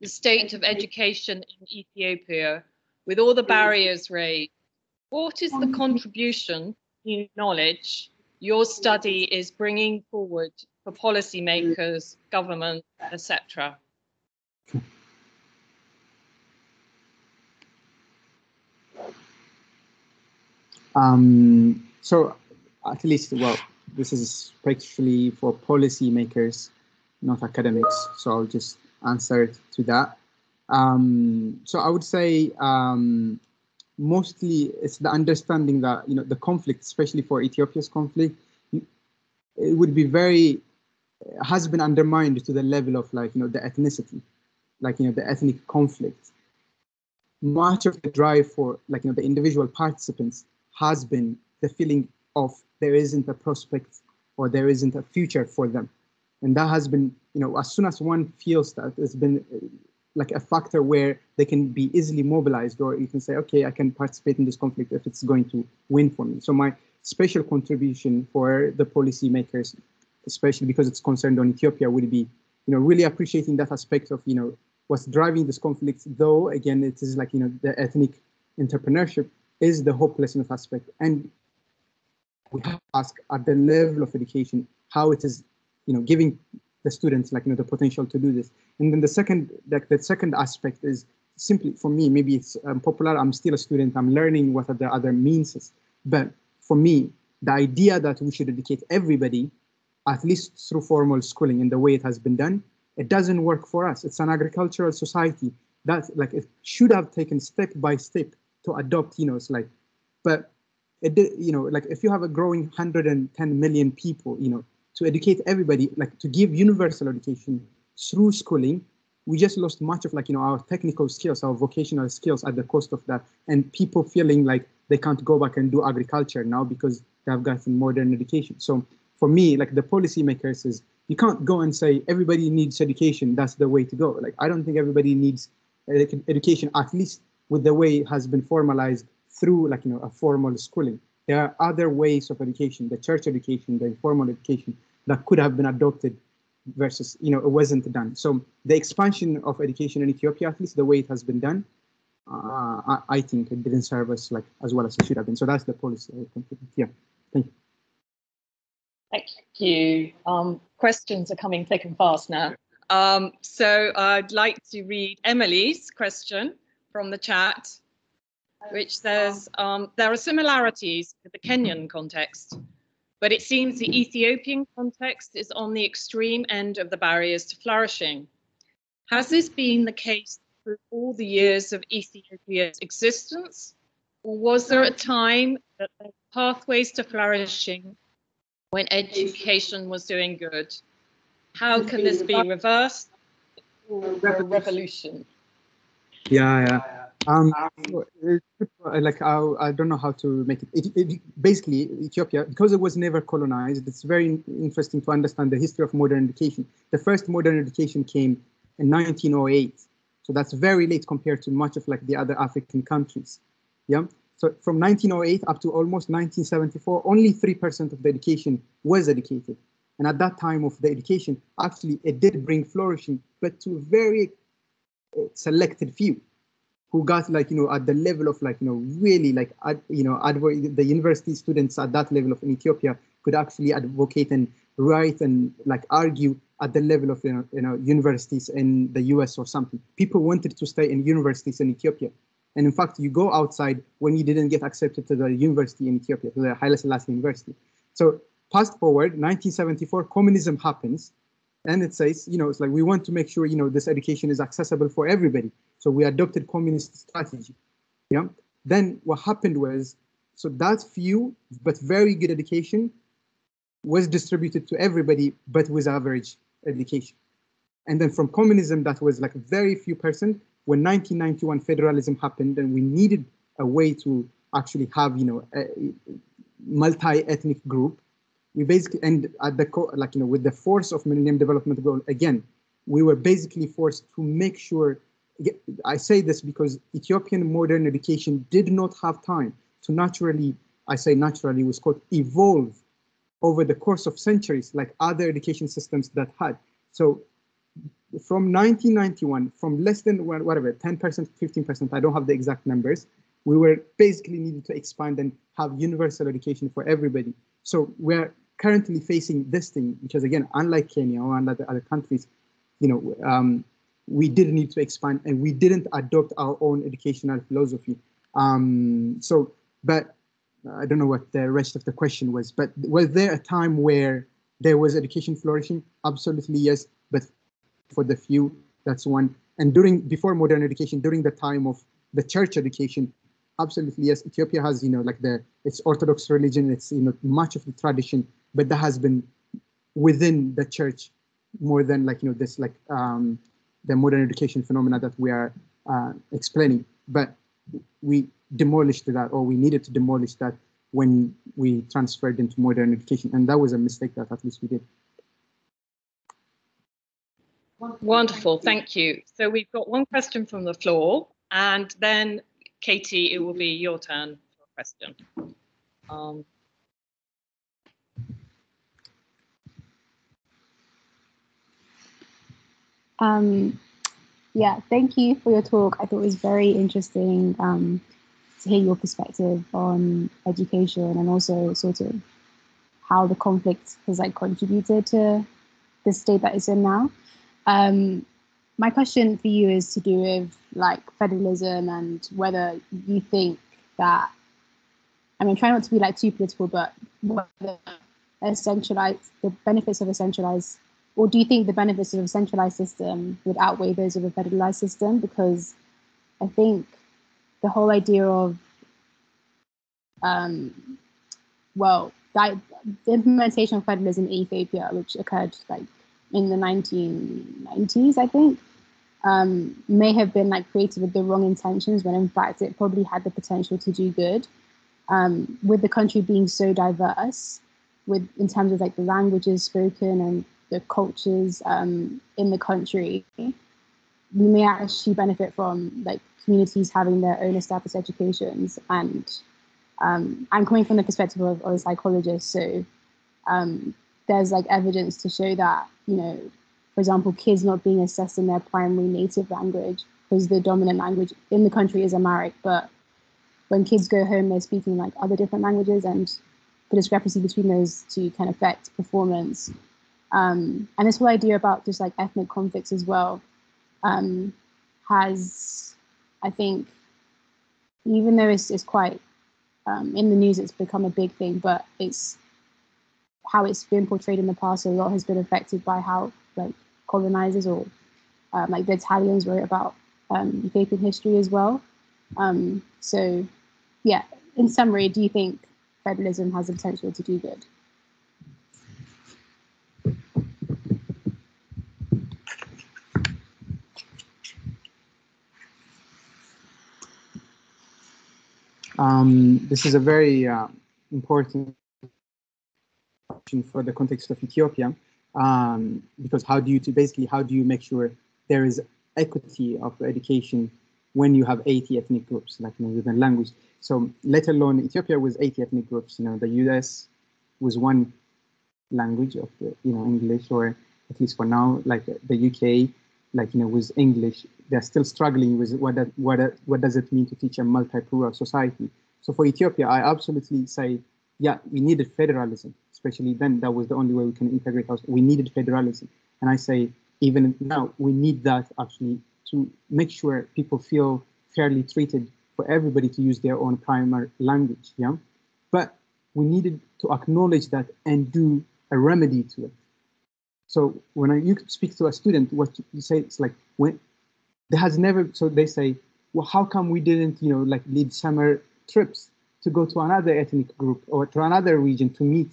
the state of education in Ethiopia, with all the barriers raised, what is the contribution in knowledge your study is bringing forward for policymakers, government, etc.? Um, so at least, well, this is especially for policymakers, not academics. So I'll just answer to that. Um, so I would say um, mostly it's the understanding that you know the conflict, especially for Ethiopia's conflict, it would be very has been undermined to the level of like you know the ethnicity, like you know the ethnic conflict. Much of the drive for like you know the individual participants has been the feeling of there isn't a prospect or there isn't a future for them and that has been you know as soon as one feels that it's been like a factor where they can be easily mobilized or you can say okay i can participate in this conflict if it's going to win for me so my special contribution for the policymakers especially because it's concerned on ethiopia would be you know really appreciating that aspect of you know what's driving this conflict though again it is like you know the ethnic entrepreneurship is the hopelessness aspect and we have to ask at the level of education how it is you know, giving the students like you know the potential to do this. And then the second like the second aspect is simply for me maybe it's um, popular. I'm still a student. I'm learning what are the other means, but for me the idea that we should educate everybody at least through formal schooling in the way it has been done it doesn't work for us it's an agricultural society that like it should have taken step by step to adopt you know it's like but it did you know like if you have a growing 110 million people you know to educate everybody like to give universal education through schooling we just lost much of like you know our technical skills our vocational skills at the cost of that. And people feeling like they can't go back and do agriculture now because they have gotten modern education. So for me like the policymakers is you can't go and say everybody needs education that's the way to go. Like i don't think everybody needs education at least with the way it has been formalized through like you know a formal schooling. There are other ways of education the church education the informal education that could have been adopted versus you know it wasn't done. So the expansion of education in ethiopia at least the way it has been done uh, I, I, think it didn't serve us like as well as it should have been. So that's the policy yeah. Thank you. Thank you. Um, questions are coming thick and fast now. Um, so i'd like to read emily's question from the chat which says um, there are similarities with the kenyan context but it seems the Ethiopian context is on the extreme end of the barriers to flourishing. Has this been the case through all the years of Ethiopia's existence? Or was there a time that there were pathways to flourishing when education was doing good? How can this be reversed revolution? Yeah, yeah. Um, like I, I don't know how to make it. It, it. Basically, Ethiopia, because it was never colonized, it's very interesting to understand the history of modern education. The first modern education came in 1908, so that's very late compared to much of like the other African countries. Yeah. So from 1908 up to almost 1974, only three percent of the education was educated, and at that time of the education, actually, it did bring flourishing, but to a very uh, selected few who got like you know at the level of like you know really like ad, you know advo- the university students at that level of in Ethiopia could actually advocate and write and like argue at the level of you know, you know universities in the US or something. People wanted to stay in universities in Ethiopia. And in fact, you go outside when you didn't get accepted to the university in Ethiopia, to the Haile Selassie University. So fast forward, 1974, communism happens and it says, you know, it's like we want to make sure, you know, this education is accessible for everybody. So we adopted communist strategy. Yeah. Then what happened was, so that few but very good education was distributed to everybody, but with average education. And then from communism, that was like very few percent. When 1991 federalism happened, and we needed a way to actually have, you know, a multi-ethnic group we basically and at the core like you know with the force of millennium development goal again we were basically forced to make sure i say this because ethiopian modern education did not have time to naturally i say naturally was called evolve over the course of centuries like other education systems that had. So from 1991 from less than whatever 10% 15% i don't have the exact numbers we were basically needed to expand and have universal education for everybody. So we're currently facing this thing, because again, unlike Kenya or unlike other countries, you know, um, we didn't need to expand and we didn't adopt our own educational philosophy. Um, so, but I don't know what the rest of the question was, but was there a time where there was education flourishing? Absolutely yes, but for the few, that's one. And during before modern education, during the time of the church education, absolutely yes. Ethiopia has, you know, like the its Orthodox religion, it's you know much of the tradition but that has been within the church more than like you know this like um, the modern education phenomena that we are uh, explaining. But we demolished that, or we needed to demolish that when we transferred into modern education, and that was a mistake that at least we did. Wonderful, thank you. So we've got one question from the floor, and then Katie, it will be your turn for a question. Um, Um, yeah, thank you for your talk. I thought it was very interesting um, to hear your perspective on education and also sort of how the conflict has like contributed to the state that it's in now. Um, my question for you is to do with like federalism and whether you think that I mean try not to be like too political, but whether a centralized the benefits of a centralized or do you think the benefits of a centralized system would outweigh those of a federalized system? Because I think the whole idea of um, well, that, the implementation of federalism in Ethiopia, which occurred like in the 1990s, I think, um, may have been like created with the wrong intentions when in fact it probably had the potential to do good. Um, with the country being so diverse, with in terms of like the languages spoken and the cultures um, in the country, we may actually benefit from like communities having their own established educations. And um, I'm coming from the perspective of, of a psychologist, so um, there's like evidence to show that you know, for example, kids not being assessed in their primary native language because the dominant language in the country is Amharic, but when kids go home, they're speaking like other different languages, and the discrepancy between those two can affect performance. Um, and this whole idea about just like ethnic conflicts as well um, has, I think, even though it's, it's quite um, in the news, it's become a big thing, but it's how it's been portrayed in the past. A lot has been affected by how like colonizers or um, like the Italians wrote about um, Ethiopian history as well. Um, so, yeah, in summary, do you think federalism has the potential to do good? Um, this is a very uh, important question for the context of Ethiopia, um, because how do you basically how do you make sure there is equity of education when you have 80 ethnic groups, like know, within language. So let alone Ethiopia was 80 ethnic groups. You know, the U.S. was one language of the you know English, or at least for now, like the UK, like you know, with English they're still struggling with what that, what what does it mean to teach a multi-plural society. So for Ethiopia, I absolutely say, yeah, we needed federalism, especially then. That was the only way we can integrate us. We needed federalism, and I say even now we need that actually to make sure people feel fairly treated for everybody to use their own primary language. Yeah, but we needed to acknowledge that and do a remedy to it. So when you speak to a student, what you say it's like when there has never so they say well how come we didn't you know like lead summer trips to go to another ethnic group or to another region to meet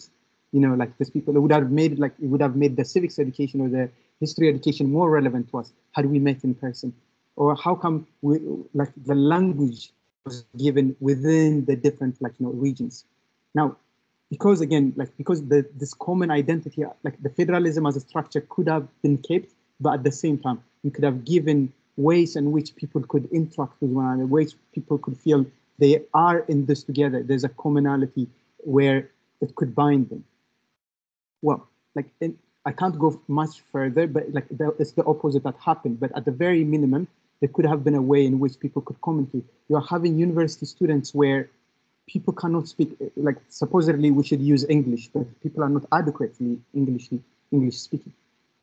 you know like these people it would have made like it would have made the civics education or the history education more relevant to us had we met in person? Or how come we like the language was given within the different like you know regions? Now because again like because the this common identity like the federalism as a structure could have been kept but at the same time you could have given ways in which people could interact with one another, ways people could feel they are in this together. There's a commonality where it could bind them. Well, like in, I can't go much further, but like the, it's the opposite that happened. But at the very minimum, there could have been a way in which people could communicate. You're having university students where people cannot speak, eh, like supposedly we should use English, but people are not adequately English English speaking.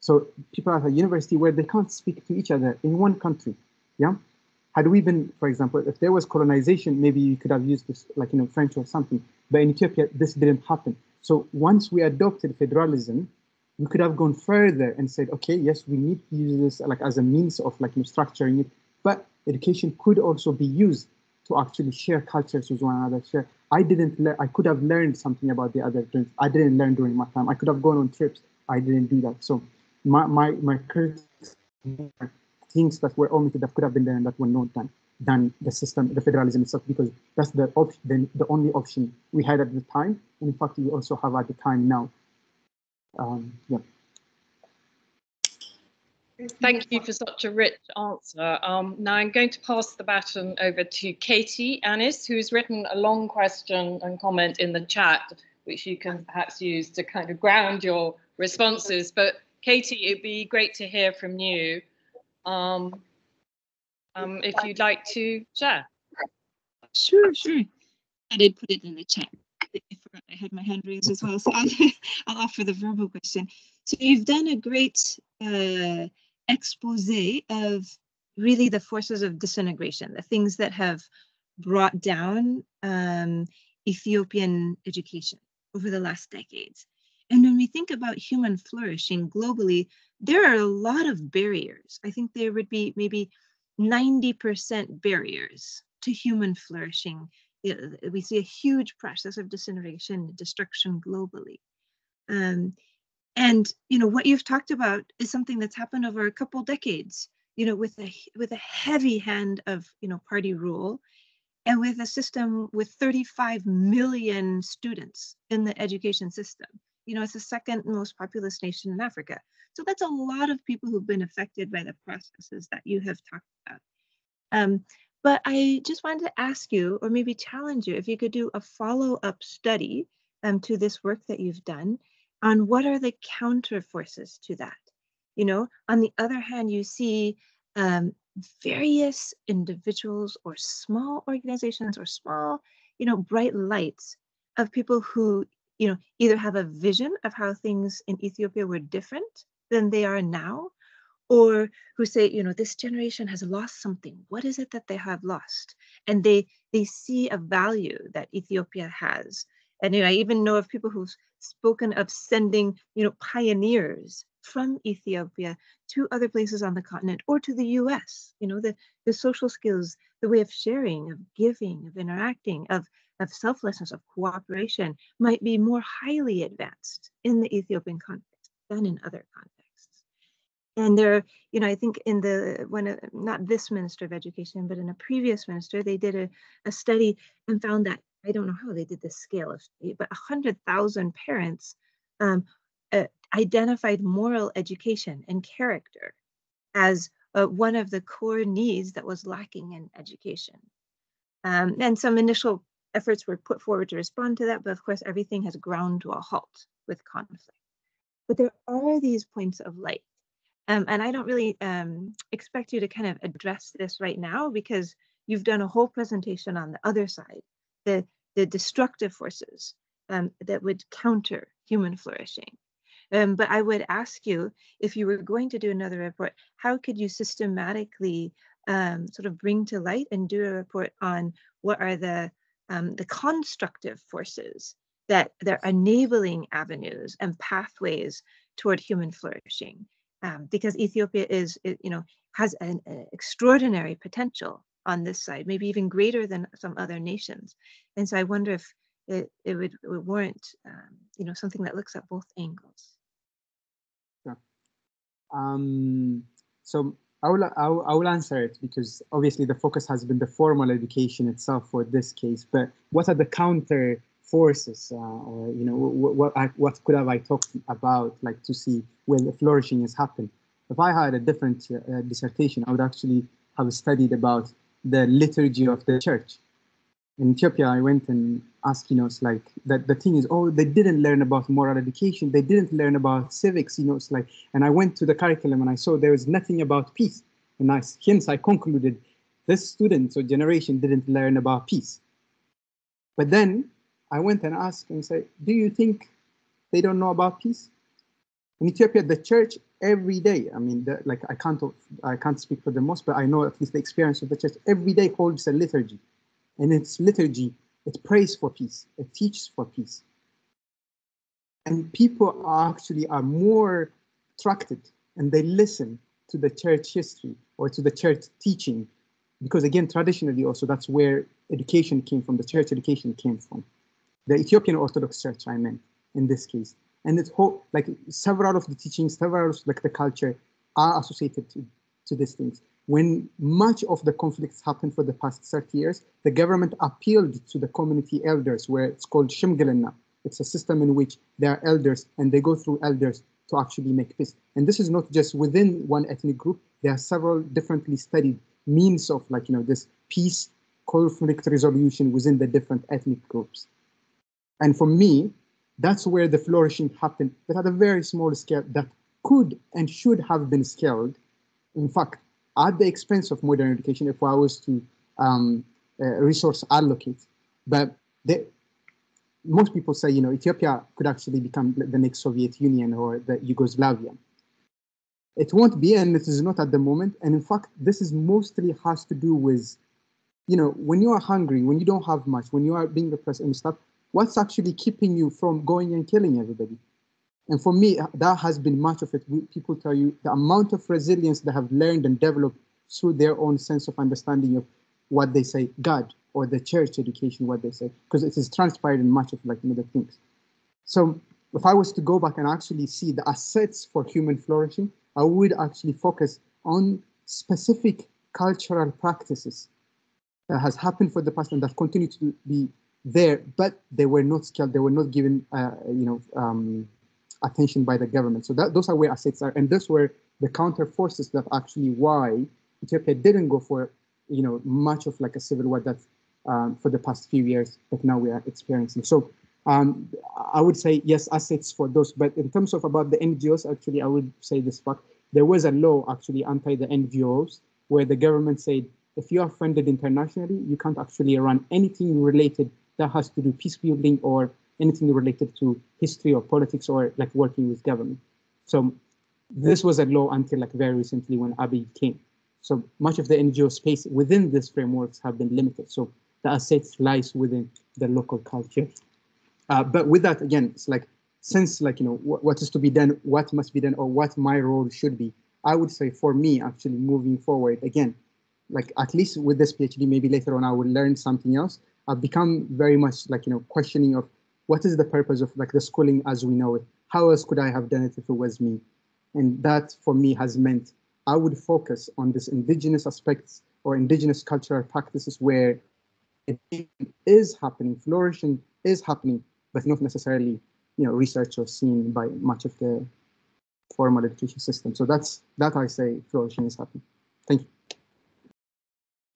So people at a university where they can't speak to each other in one country. Yeah. Had we been, for example, if there was colonization, maybe you could have used this like you know French or something. But in Ethiopia, this didn't happen. So once we adopted federalism, we could have gone further and said, okay, yes, we need to use this like as a means of like you know, structuring it, but education could also be used to actually share cultures with one another. Share. I didn't learn. I could have learned something about the other. I didn't learn during my time. I could have gone on trips. I didn't do that. So my my my things that were omitted that could have been done that were not done than the system, the federalism itself, because that's the option, the, the only option we had at the time, and in fact we also have at the time now. Um, yeah. Thank you for such a rich answer. Um, now I'm going to pass the baton over to Katie Annis, who's written a long question and comment in the chat, which you can perhaps use to kind of ground your responses. But Katie, it'd be great to hear from you. Um, um, if you'd like to share. Sure, sure. I did put it in the chat. I forgot I had my hand raised as well, so I'll, I'll offer the verbal question. So you've done a great uh, expose of really the forces of disintegration, the things that have brought down um, Ethiopian education over the last decades. And when we think about human flourishing globally, there are a lot of barriers. I think there would be maybe 90% barriers to human flourishing. We see a huge process of disintegration destruction globally. Um, and you know what you've talked about is something that's happened over a couple decades. You know, with a with a heavy hand of you know party rule, and with a system with 35 million students in the education system. You know, it's the second most populous nation in Africa. So that's a lot of people who've been affected by the processes that you have talked about. Um, but I just wanted to ask you, or maybe challenge you, if you could do a follow-up study um, to this work that you've done on what are the counter forces to that. You know, on the other hand, you see um, various individuals or small organizations or small, you know, bright lights of people who, you know, either have a vision of how things in Ethiopia were different than they are now, or who say, you know, this generation has lost something. What is it that they have lost? And they they see a value that Ethiopia has. And you know, I even know of people who've spoken of sending, you know, pioneers from Ethiopia to other places on the continent or to the US. You know, the, the social skills, the way of sharing, of giving, of interacting, of, of selflessness, of cooperation might be more highly advanced in the Ethiopian context than in other contexts. And there, you know, I think in the when a, not this minister of education, but in a previous minister, they did a, a study and found that I don't know how they did this scale of, but hundred thousand parents um, uh, identified moral education and character as uh, one of the core needs that was lacking in education. Um, and some initial efforts were put forward to respond to that, but of course, everything has ground to a halt with conflict. But there are these points of light um, and I don't really um, expect you to kind of address this right now because you've done a whole presentation on the other side, the, the destructive forces um, that would counter human flourishing. Um, but I would ask you, if you were going to do another report, how could you systematically um, sort of bring to light and do a report on what are the, um, the constructive forces that they're enabling avenues and pathways toward human flourishing um, because Ethiopia is, you know, has an, an, extraordinary potential on this side, maybe even greater than some other nations. And so I wonder if it, it, would, it would, warrant, um, you know, something that looks at both angles. Yeah. Um, so I will, I will, I will answer it because obviously the focus has been the formal education itself for this case, but what are the counter forces uh, or you know what what, I, what could have I talked about like to see where the flourishing has happened. If I had a different uh, dissertation, I would actually have studied about the liturgy of the church. In Ethiopia, I went and asked, you know, it's like that the thing is, oh, they didn't learn about moral education, they didn't learn about civics, you know, it's like, and I went to the curriculum and I saw there was nothing about peace. And I, hence I concluded this student or generation didn't learn about peace. But then I went and asked and said, do you think they don't know about peace? In Ethiopia, the church every day, I mean, the, like I can't, I can't speak for the most, but I know at least the experience of the church every day holds a liturgy. And its liturgy, it prays for peace, it teaches for peace. And people are actually are more attracted and they listen to the church history or to the church teaching because again traditionally also that's where education came from the church education came from the Ethiopian Orthodox Church, I meant in this case. And it's whole, like several of the teachings, several like the culture are associated to, to these things. When much of the conflicts happened for the past 30 years, the government appealed to the community elders, where it's called Shimgilina. It's a system in which there are elders and they go through elders to actually make peace. And this is not just within one ethnic group. There are several differently studied means of like, you know, this peace conflict resolution within the different ethnic groups. And for me, that's where the flourishing happened, but at a very small scale that could and should have been scaled. In fact, at the expense of modern education, if I was to um, uh, resource allocate. But the, most people say, you know, Ethiopia could actually become the next Soviet Union or the Yugoslavia. It won't be, and it is not at the moment. And in fact, this is mostly has to do with, you know, when you are hungry, when you don't have much, when you are being depressed and stuff, what's actually keeping you from going and killing everybody? And for me, that has been much of it. People tell you the amount of resilience they have learned and developed through their own sense of understanding of what they say, God or the church education, what they say, because it is transpired in much of like other things. So if I was to go back and actually see the assets for human flourishing, I would actually focus on specific cultural practices that has happened for the past and that continue to be there, but they were not scaled, they were not given, uh, you know, um, attention by the government. So that, those are where assets are, and those were the counter forces that actually why Ethiopia didn't go for, you know, much of like a civil war that um, for the past few years but now we are experiencing. So um, I would say yes, assets for those. But in terms of about the NGOs, actually, I would say this fact. There was a law actually anti the NGOs where the government said if you are funded internationally, you can't actually run anything related that has to do peace building or anything related to history or politics or like working with government. So this was a law until like very recently when Abiy came. So much of the NGO space within these frameworks have been limited. So the assets lies within the local culture. Uh, but with that, again, it's like since like you know what, what is to be done, what must be done, or what my role should be. I would say for me, actually moving forward, again, like at least with this PhD, maybe later on I will learn something else. I've become very much like you know questioning of what is the purpose of like the schooling as we know it. How else could I have done it if it was me? And that for me has meant I would focus on this indigenous aspects or indigenous cultural practices where it is happening, flourishing is happening, but not necessarily, you know, research or seen by much of the formal education system. So that's that I say flourishing is happening. Thank you.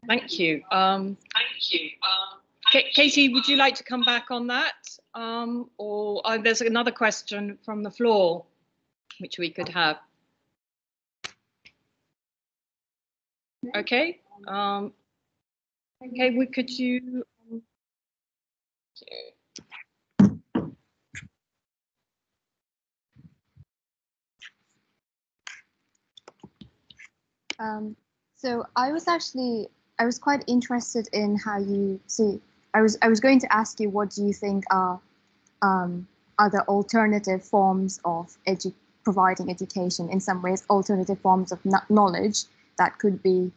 Thank you. Um, Thank you. Um, Katie, would you like to come back on that? Um, or uh, there's another question from the floor, which we could have. Okay. Um, okay, we could you. Um, so I was actually I was quite interested in how you see. I was I was going to ask you what do you think are um, other alternative forms of edu- providing education in some ways alternative forms of knowledge that could be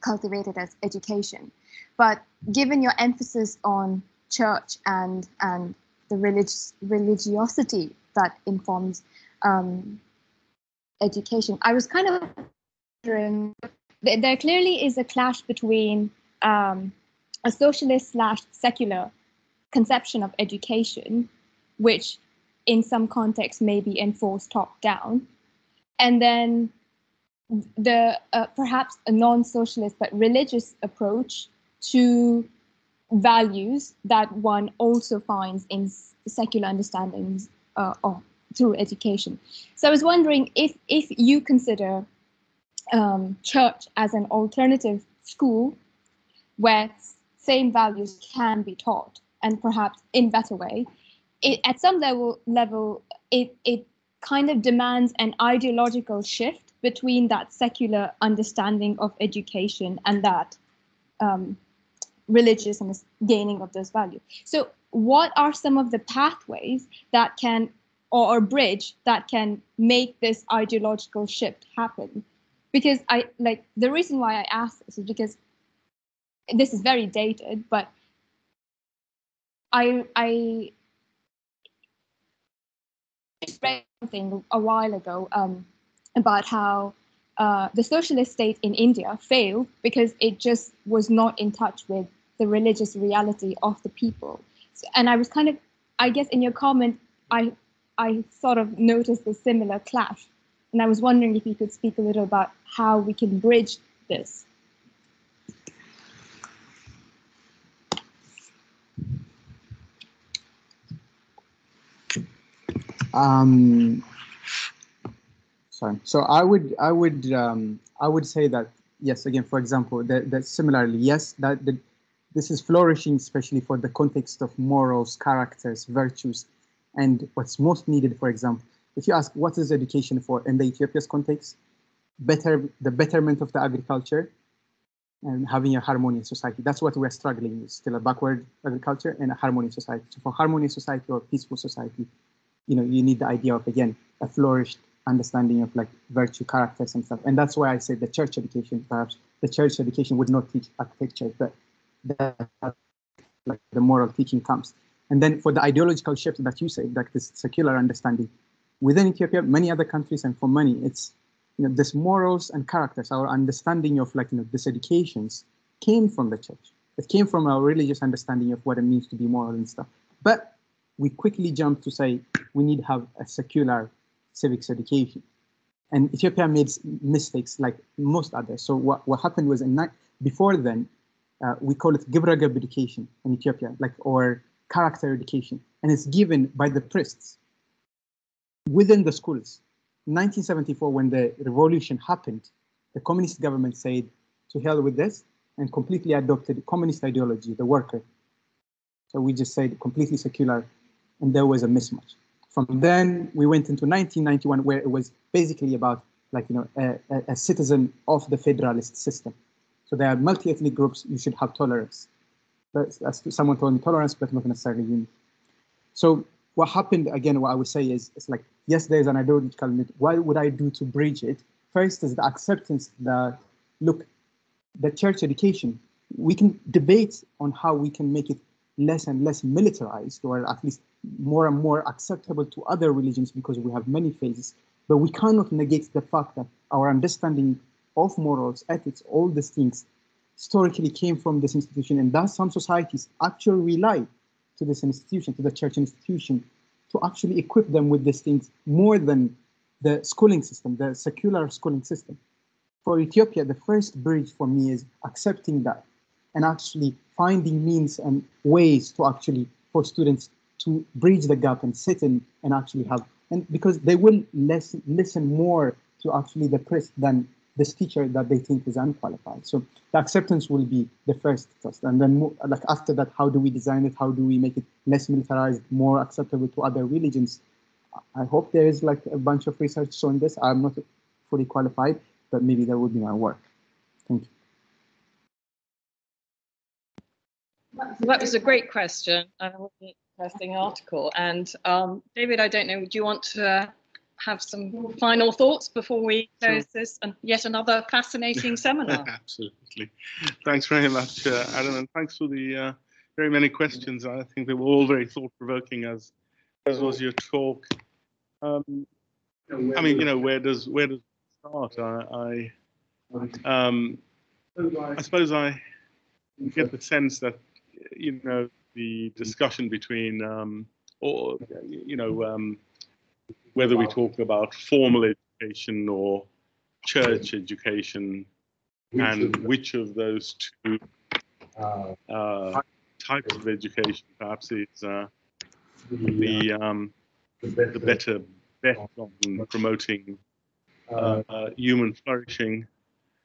cultivated as education. But given your emphasis on church and and the religious religiosity that informs um, education, I was kind of wondering there clearly is a clash between um, a socialist slash secular conception of education, which in some contexts may be enforced top down, and then the uh, perhaps a non-socialist but religious approach to values that one also finds in secular understandings uh, or through education. So I was wondering if if you consider um, church as an alternative school where same values can be taught and perhaps in better way, it, at some level level it it kind of demands an ideological shift between that secular understanding of education and that um, religious and gaining of those values. So, what are some of the pathways that can, or, or bridge that can make this ideological shift happen? Because I like the reason why I ask this is because this is very dated, but I I read something a while ago. Um, about how uh, the socialist state in India failed because it just was not in touch with the religious reality of the people. So, and I was kind of, I guess, in your comment, I I sort of noticed a similar clash, and I was wondering if you could speak a little about how we can bridge this. Um, sorry. So I would I would um, I would say that yes again for example that, that similarly yes that this is flourishing, especially for the context of morals, characters, virtues, and what's most needed, for example, if you ask what is education for in the Ethiopia's context, better the betterment of the agriculture and having a harmonious society. That's what we're struggling with, still a backward agriculture and a harmonious society. So for harmonious society or peaceful society, you know, you need the idea of, again, a flourished understanding of like virtue, characters and stuff. And that's why I say the church education, perhaps the church education would not teach architecture, but the, like the moral teaching comes. And then for the ideological shift that you say, like this secular understanding, within Ethiopia, many other countries, and for many, it's you know this morals and characters, our understanding of like you know this educations came from the church. It came from our religious understanding of what it means to be moral and stuff. But we quickly jumped to say we need to have a secular civics education. And Ethiopia made mistakes like most others. So what, what happened was in before then, uh, we call it Gibragab education in Ethiopia, like or character education, and it's given by the priests within the schools. 1974, when the revolution happened, the communist government said, to hell with this, and completely adopted communist ideology, the worker. So we just said completely secular, and there was a mismatch. From then, we went into 1991, where it was basically about like you know a, a citizen of the federalist system. So there are multi-ethnic groups. You should have tolerance. But as someone told me, tolerance, but not necessarily unity. So what happened again? What I would say is, it's like yes, there is an ideological need. What would I do to bridge it? First is the acceptance that look, the church education. We can debate on how we can make it less and less militarized, or at least more and more acceptable to other religions because we have many phases. But we cannot negate the fact that our understanding of morals, ethics, all these things historically came from this institution. And thus some societies actually rely to this institution, to the church institution, to actually equip them with these things more than the schooling system, the secular schooling system. For Ethiopia, the first bridge for me is accepting that and actually finding means and ways to actually for students to bridge the gap and sit in and actually have and because they will listen listen more to actually the press than this teacher that they think is unqualified. So the acceptance will be the first test. And then like after that, how do we design it? How do we make it less militarized, more acceptable to other religions? I hope there is like a bunch of research on this. I'm not fully qualified, but maybe that would be my work. Thank you. That was a great question and an interesting article. And um, David, I don't know, do you want to have some final thoughts before we close sure. this and yet another fascinating seminar? Absolutely. Thanks very much, uh, Adam, and thanks for the uh, very many questions. I think they were all very thought-provoking, as as was your talk. Um, I mean, you know, where does where does it start? I, I, um, I suppose I get the sense that you know the discussion between um, or you know um, whether we talk about formal education or church education and which of those two uh, types of education perhaps is uh, the um, the better bet on promoting uh, uh, human flourishing.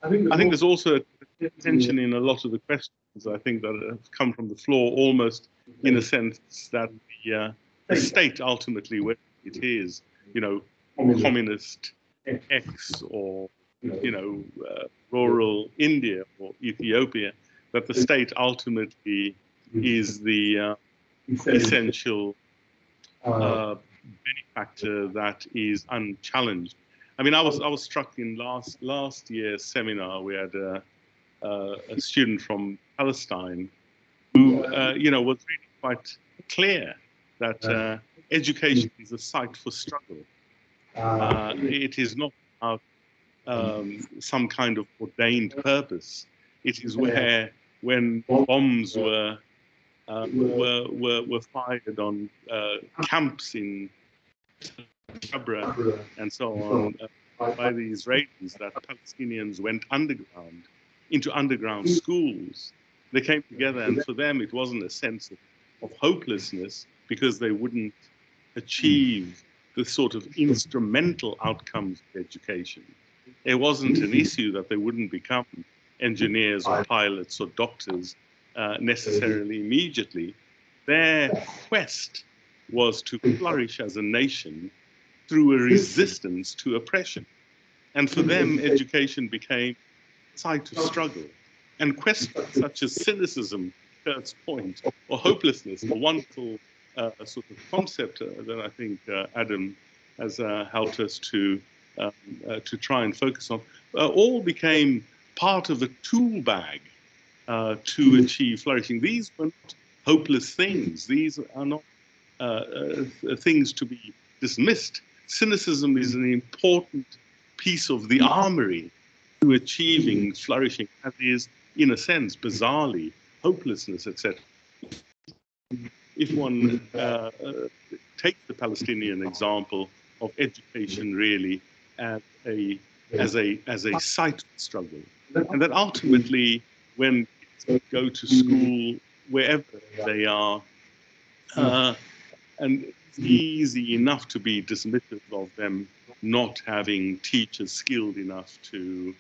I think there's also a tension in a lot of the questions I think that have come from the floor, almost in a sense that the, uh, the state ultimately, where it is, you know, communist X or you know uh, rural India or Ethiopia, that the state ultimately is the uh, essential uh, benefactor that is unchallenged. I mean, I was I was struck in last last year's seminar. We had a, a student from Palestine, who uh, you know was really quite clear that uh, education is a site for struggle. Uh, it is not about um, some kind of ordained purpose. It is where, when bombs were uh, were, were were fired on uh, camps in Sabra and so on. uh, by the Israelis, that Palestinians went underground into underground mm. schools. They came together, and for them, it wasn't a sense of, of hopelessness because they wouldn't achieve mm. the sort of instrumental outcomes of education. It wasn't an mm-hmm. issue that they wouldn't become engineers or pilots or doctors. uh, necessarily mm-hmm. immediately. Their quest was to mm-hmm. flourish as a nation through a resistance to oppression. And for them, education became a site of struggle. And questions such as cynicism, Kurt's point, or hopelessness, a wonderful uh, sort of concept uh, that I think uh, Adam has uh, helped us to um, uh, to try and focus on, uh, all became part of the tool bag to achieve flourishing. These were not hopeless things. These are not things to be dismissed. Cynicism is an important piece of the armory to achieving flourishing, is, in a sense, bizarrely, hopelessness, etc if one uh, uh, takes the Palestinian example of education really as a as a as a site struggle, and that ultimately, when go to school wherever they are, uh, and it's easy enough to be dismissive of them not having teachers skilled enough to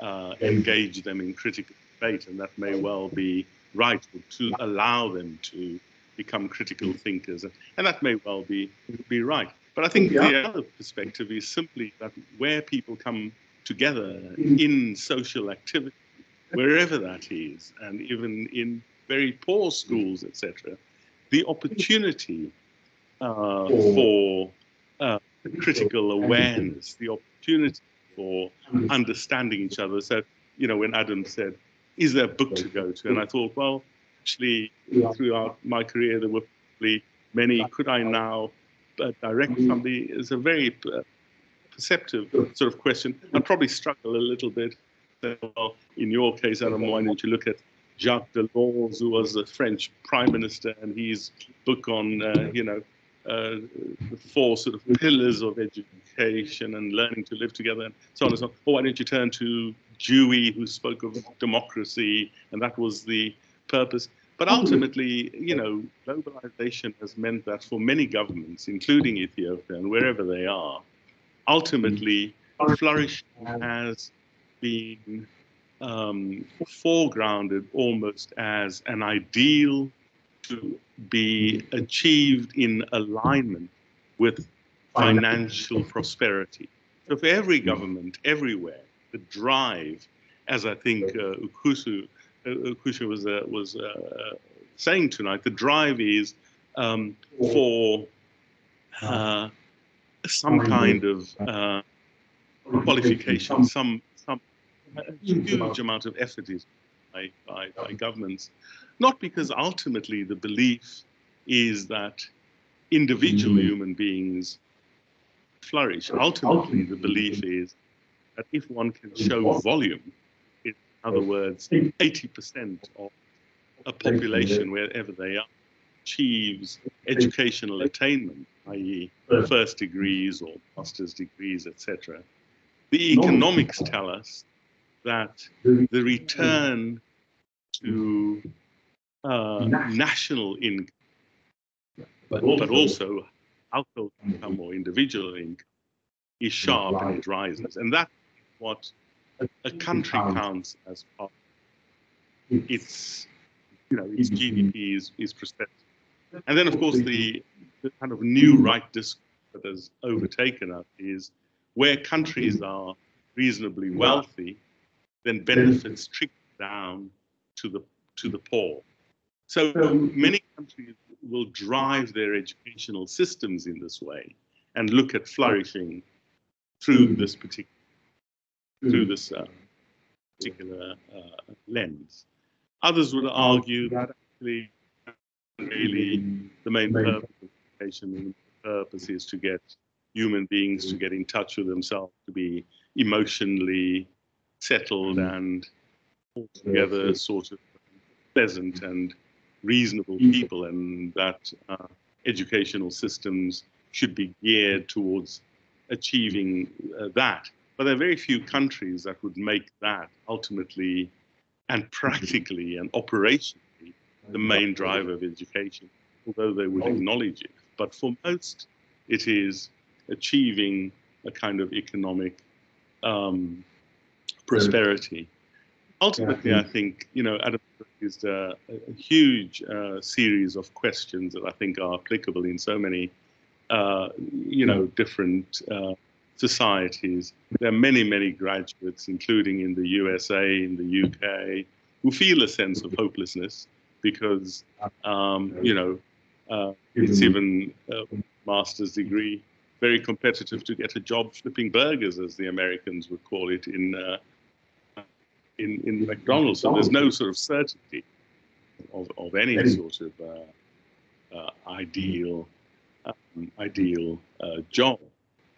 uh, engage them in critical debate, and that may well be right to allow them to become critical thinkers. And that may well be, be right. But I think yeah. the other perspective is simply that where people come together in social activity, wherever that is, and even in very poor schools, etc., the opportunity uh, for uh, critical awareness, the opportunity for understanding each other. So, you know, when Adam said, is there a book to go to? And I thought, well, actually, throughout my career, there were probably many. Could I now uh, direct somebody? Is a very uh, perceptive sort of question. I'd probably struggle a little bit. Well, in your case, Adam, why don't you look at Jacques Delors, who was the French prime minister, and his book on, uh, you know, uh, the four sort of pillars of education and learning to live together, and so on and so on. Or why don't you turn to Dewey, who spoke of democracy, and that was the purpose. But ultimately, you know, globalization has meant that for many governments, including Ethiopia and wherever they are, ultimately flourishing has been um, foregrounded almost as an ideal to be achieved in alignment with financial prosperity. So for every government, everywhere, the drive, as I think uh, Ukusu Kusha was uh, was uh, saying tonight, the drive is um, for uh, some kind of uh, qualification, some some huge amount of effort is by, by, by governments, not because ultimately the belief is that individual mm-hmm. human beings flourish. Ultimately, the belief is that if one can show volume, in other words, 80% of a population, wherever they are, achieves educational attainment, i.e., first degrees or master's degrees, etc. The economics tell us that the return to uh, national. income, but, but also household income mm-hmm. or individual income, is mm-hmm. sharp and it rises. And that's what a country counts as part. Its, you know, its GDP mm-hmm. is, is percent. And then, of course, the, the kind of new right discourse that has overtaken us is where countries are reasonably wealthy, then benefits trickle down to the to the poor. So many countries will drive their educational systems in this way and look at flourishing through this particular through mm. this uh, particular uh, lens. Others would argue that actually, really, the main purpose of education purpose is to get human beings to get in touch with themselves, to be emotionally settled and altogether sort of pleasant and reasonable mm. people, and that uh, educational systems should be geared towards achieving uh, that. But there are very few countries that would make that ultimately and practically and operationally the main driver of education, although they would acknowledge it. But for most, it is achieving a kind of economic um, prosperity. ultimately, I think you know Adam used a, a huge uh, series of questions that I think are applicable in so many, uh, you know, different uh, societies. There are many, many graduates, including in the USA, in the UK, who feel a sense of hopelessness because, um, you know, uh, it's even a master's degree, very competitive to get a job flipping burgers, as the Americans would call it in uh, in, in McDonald's. So there's no sort of certainty of, of any sort of uh, uh, ideal um, ideal uh, job.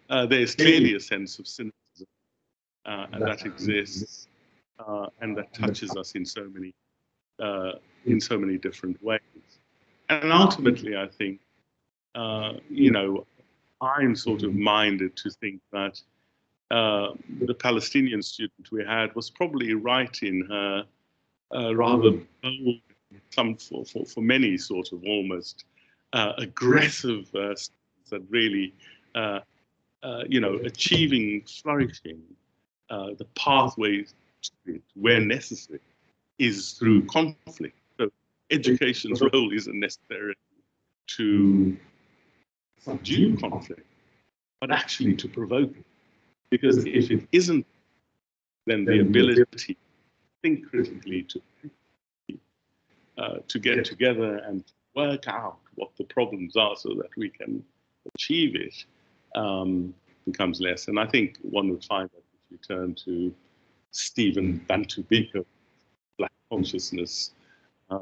Uh, there's clearly a sense of cynicism, uh, and that exists, uh, and that touches us in so many in so many different ways. And ultimately, I think you know I'm sort of minded to think that uh, the Palestinian student we had was probably right in her uh, rather bold, some for, for, for many sort of almost uh, aggressive uh, that really, uh, you know, achieving flourishing, the pathway to it where necessary is through conflict. So education's role isn't necessarily to subdue conflict, but actually to provoke it. Because if it isn't, then the ability to think critically, to uh, to get together and work out what the problems are so that we can achieve it um, becomes less. And I think one would find that if you turn to Stephen Bantu Biko, Black Consciousness uh,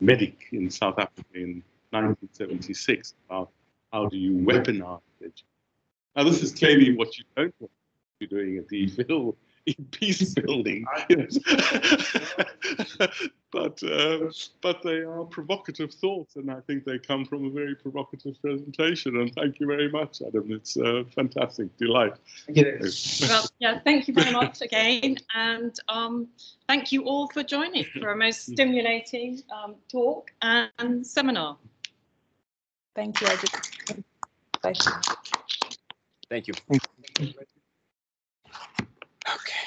medic in South Africa in 1976, about how do you weaponize education. Now, this is clearly what you don't want be doing at the Phil in peace building. but uh, but they are provocative thoughts, and I think they come from a very provocative presentation. And thank you very much, Adam. It's a fantastic delight. Well, yeah, thank you very much again, and um, thank you all for joining for a most stimulating um, talk and seminar. Thank you. Thank you. Okay.